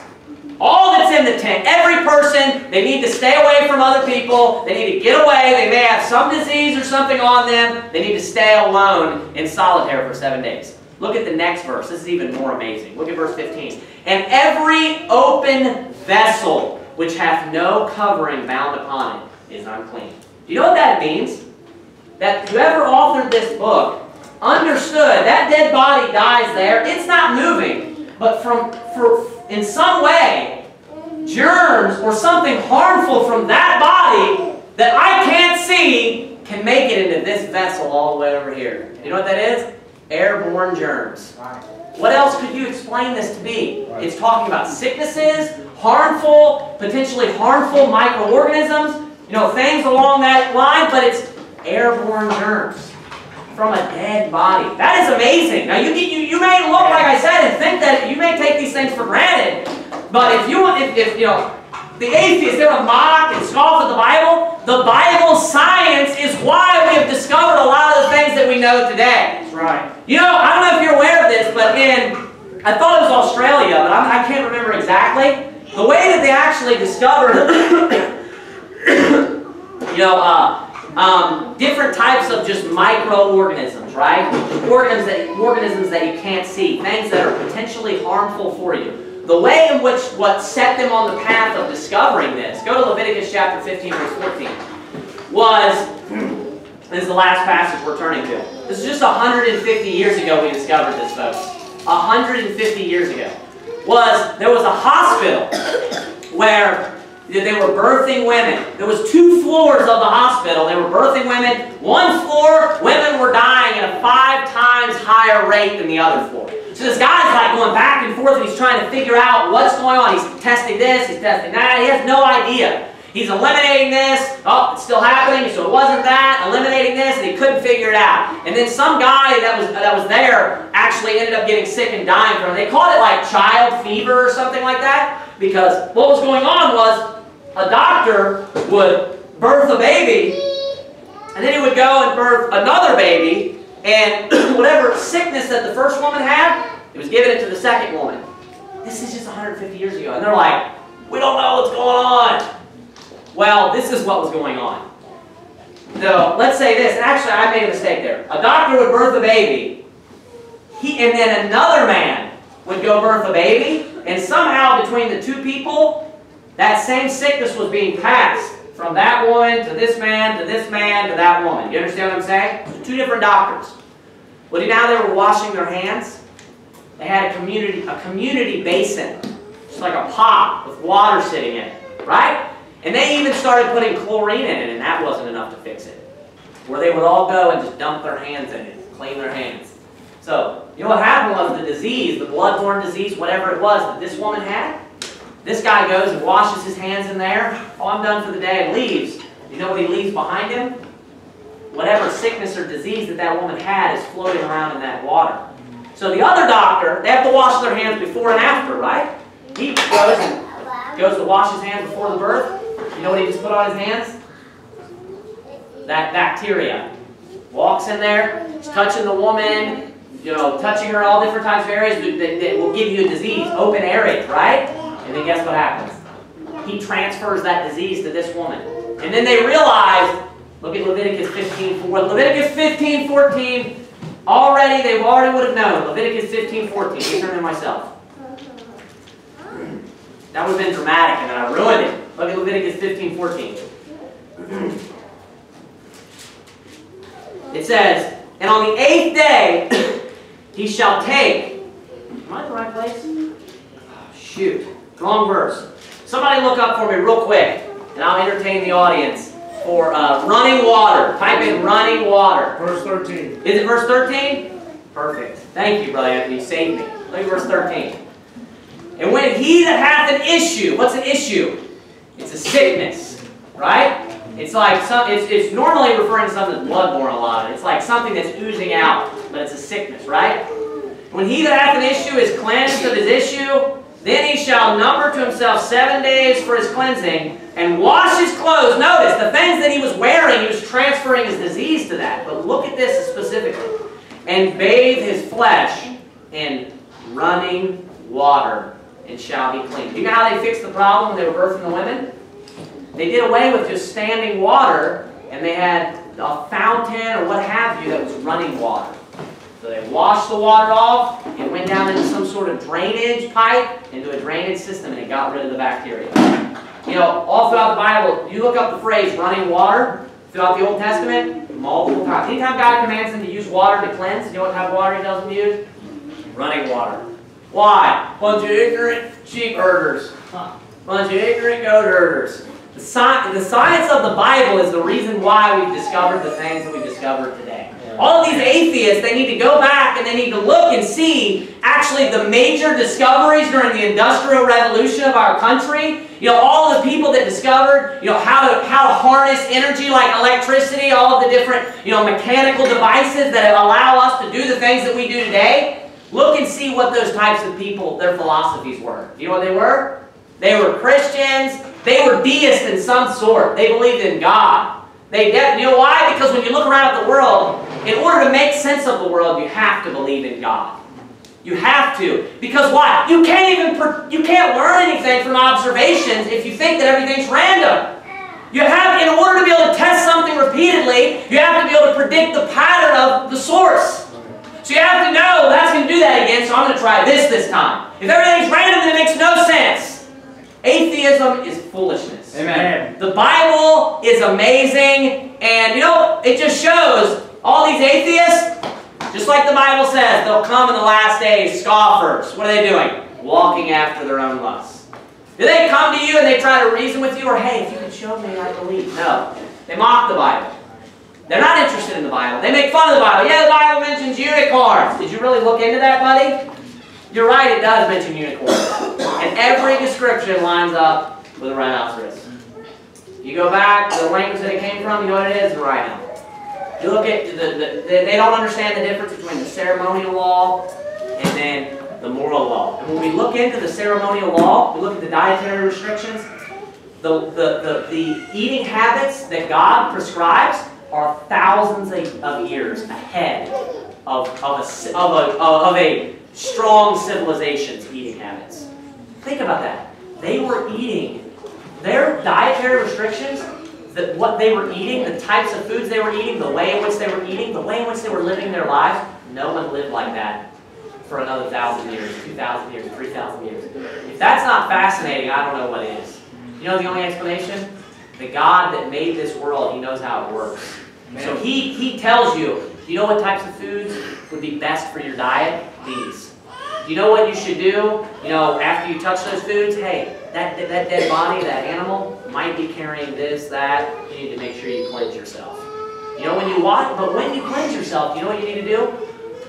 All that's in the tent, every person, they need to stay away from other people. They need to get away. They may have some disease or something on them. They need to stay alone in solitary for seven days. Look at the next verse. This is even more amazing. Look at verse 15. And every open vessel which hath no covering bound upon it is unclean. Do you know what that means? That whoever authored this book understood that dead body dies there. It's not moving. But from for in some way, germs or something harmful from that body that I can't see can make it into this vessel all the way over here. You know what that is? Airborne germs. What else could you explain this to be? It's talking about sicknesses, harmful, potentially harmful microorganisms, you know, things along that line, but it's airborne germs from a dead body. That is amazing. Now, you, you, you may look, like I said, and think that you may take these things for granted, but if you, want if, if you know, the atheists, they would mock and scoff at the Bible. The Bible science is why we have discovered a lot of the things that we know today. Right. You know, I don't know if you're aware of this, but in, I thought it was Australia, but I'm, I can not remember exactly. The way that they actually discovered, you know, uh, um, different types of just microorganisms, right? Organisms that, organisms that you can't see, things that are potentially harmful for you. The way in which what set them on the path of discovering this, go to Leviticus chapter 15, verse 14, was, this is the last passage we're turning to. This is just 150 years ago we discovered this, folks. 150 years ago. Was, there was a hospital where they were birthing women. There was two floors of the hospital. They were birthing women. One floor, women were dying at a five times higher rate than the other floor. So this guy's like going back and forth and he's trying to figure out what's going on. He's testing this, he's testing that. He has no idea. He's eliminating this. Oh, it's still happening, so it wasn't that. Eliminating this, and he couldn't figure it out. And then some guy that was that was there actually ended up getting sick and dying from it. They called it like child fever or something like that because what was going on was a doctor would birth a baby, and then he would go and birth another baby, and whatever sickness that the first woman had, it was given it to the second woman. This is just 150 years ago. And they're like, we don't know what's going on. Well, this is what was going on. So let's say this, and actually I made a mistake there. A doctor would birth a baby, he, and then another man would go birth a baby, and somehow between the two people, that same sickness was being passed from that woman to this man to this man to that woman. You understand what I'm saying? Two different doctors. Well, know they were washing their hands? They had a community, a community basin. Just like a pot with water sitting in it. Right? And they even started putting chlorine in it, and that wasn't enough to fix it. Where they would all go and just dump their hands in it, clean their hands. So, you know what happened was the disease, the bloodborne disease, whatever it was that this woman had, this guy goes and washes his hands in there. Oh, I'm done for the day and leaves. You know what he leaves behind him? Whatever sickness or disease that that woman had is floating around in that water. So the other doctor, they have to wash their hands before and after, right? He goes and goes to wash his hands before the birth. You know what he just put on his hands? That bacteria. Walks in there, touching the woman, you know, touching her all different types of areas that, that will give you a disease, open areas, right? And then guess what happens? He transfers that disease to this woman. And then they realize, look at Leviticus 15, 14. Leviticus 15, 14, already, they already would have known. Leviticus 15, 14. I turn to myself. That would have been dramatic, and I ruined it. Look at Leviticus 15, 14. It says, And on the eighth day he shall take. Am I in the right place? Oh, shoot. Long verse. Somebody look up for me real quick, and I'll entertain the audience for uh, running water. Type in running water. Verse 13. Is it verse 13? Perfect. Thank you, Brother Anthony. You saved me. Look at verse 13. And when he that hath an issue, what's an issue? It's a sickness, right? It's like some, it's, it's normally referring to something that's bloodborne a lot. It's like something that's oozing out, but it's a sickness, right? When he that hath an issue is cleansed of his issue, then he shall number to himself seven days for his cleansing, and wash his clothes. Notice, the things that he was wearing, he was transferring his disease to that. But look at this specifically. And bathe his flesh in running water, and shall be clean. Do you know how they fixed the problem when they were birthing the women? They did away with just standing water, and they had a fountain or what have you that was running water. So they washed the water off, it went down into some sort of drainage pipe, into a drainage system, and it got rid of the bacteria. You know, all throughout the Bible, you look up the phrase running water throughout the Old Testament, multiple times. Anytime God commands them to use water to cleanse, you know what type of water he tells them to use? Running water. Why? Bunch of ignorant sheep herders. Bunch of ignorant goat herders. The, sci the science of the Bible is the reason why we've discovered the things that we've discovered today. All of these atheists, they need to go back and they need to look and see actually the major discoveries during the Industrial Revolution of our country. You know, all the people that discovered, you know, how to, how to harness energy like electricity, all of the different, you know, mechanical devices that allow us to do the things that we do today. Look and see what those types of people, their philosophies were. Do you know what they were? They were Christians. They were deists in some sort. They believed in God. They you know why? Because when you look around at the world, in order to make sense of the world, you have to believe in God. You have to. Because why? You can't even you can't learn anything from observations if you think that everything's random. You have, in order to be able to test something repeatedly, you have to be able to predict the pattern of the source. So you have to know, that's going to do that again, so I'm going to try this this time. If everything's random, then it makes no sense. Atheism is foolishness. Amen. The Bible is amazing, and you know, it just shows all these atheists, just like the Bible says, they'll come in the last days, scoffers. What are they doing? Walking after their own lusts. Do they come to you and they try to reason with you, or hey, if you can show me, I believe? No. They mock the Bible. They're not interested in the Bible. They make fun of the Bible. Yeah, the Bible mentions unicorns. Did you really look into that, buddy? You're right, it does mention unicorns. And every description lines up with a rhinoceros. You go back to the language that it came from, you know what it is? A rhino. You look at, the, the, they don't understand the difference between the ceremonial law and then the moral law. And when we look into the ceremonial law, we look at the dietary restrictions, the, the, the, the eating habits that God prescribes are thousands of years ahead of, of, a, of, a, of a strong civilization's eating habits. Think about that. They were eating, their dietary restrictions, that what they were eating, the types of foods they were eating, the way in which they were eating, the way in which they were living their lives, no one lived like that for another thousand years, two thousand years, three thousand years. If that's not fascinating, I don't know what is. You know the only explanation? The God that made this world, He knows how it works. So he, he tells you, you know what types of foods would be best for your diet? These. You know what you should do? You know, after you touch those foods, hey, that, that dead body, that animal, might be carrying this, that. You need to make sure you cleanse yourself. You know, when you wash, but when you cleanse yourself, you know what you need to do?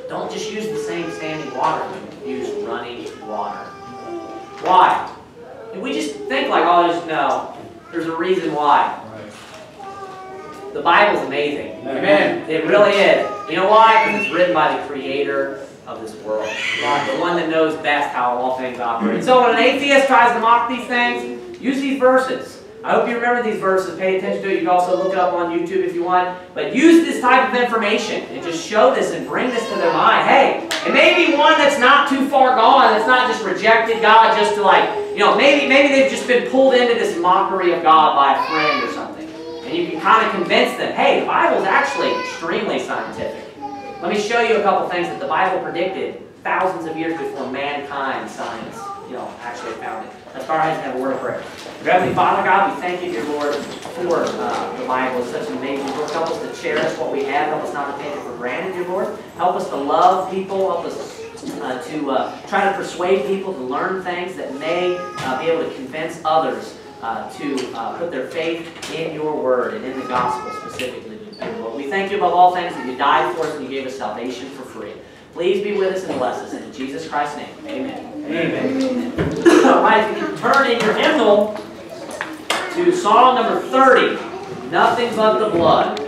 Don't just use the same standing water. Use running water. Why? we just think like, oh, there's no. There's a reason why. The Bible's amazing. Amen. It really is. You know why? Because it's written by the creator of this world. The one that knows best how all things operate. So when an atheist tries to mock these things, use these verses. I hope you remember these verses. Pay attention to it. You can also look it up on YouTube if you want. But use this type of information and just show this and bring this to their mind. Hey, it may be one that's not too far gone. That's not just rejected God just to like, you know, maybe maybe they've just been pulled into this mockery of God by a friend or something and you can kind of convince them, hey, the Bible is actually extremely scientific. Let me show you a couple things that the Bible predicted thousands of years before mankind science you know, actually found it. Let's bow our heads and have a word of prayer. Heavenly Father God, we thank you, dear Lord, for uh, the Bible. It's such an amazing book. Help us to cherish what we have. Help us not to take it for granted, dear Lord. Help us to love people. Help us uh, to uh, try to persuade people to learn things that may uh, be able to convince others uh, to uh, put their faith in your word and in the gospel specifically. Lord, we thank you above all things that you died for us and you gave us salvation for free. Please be with us and bless us. In Jesus Christ's name, amen. Amen. All right, if you can turn in your hymnal to Song number 30, Nothing But the Blood.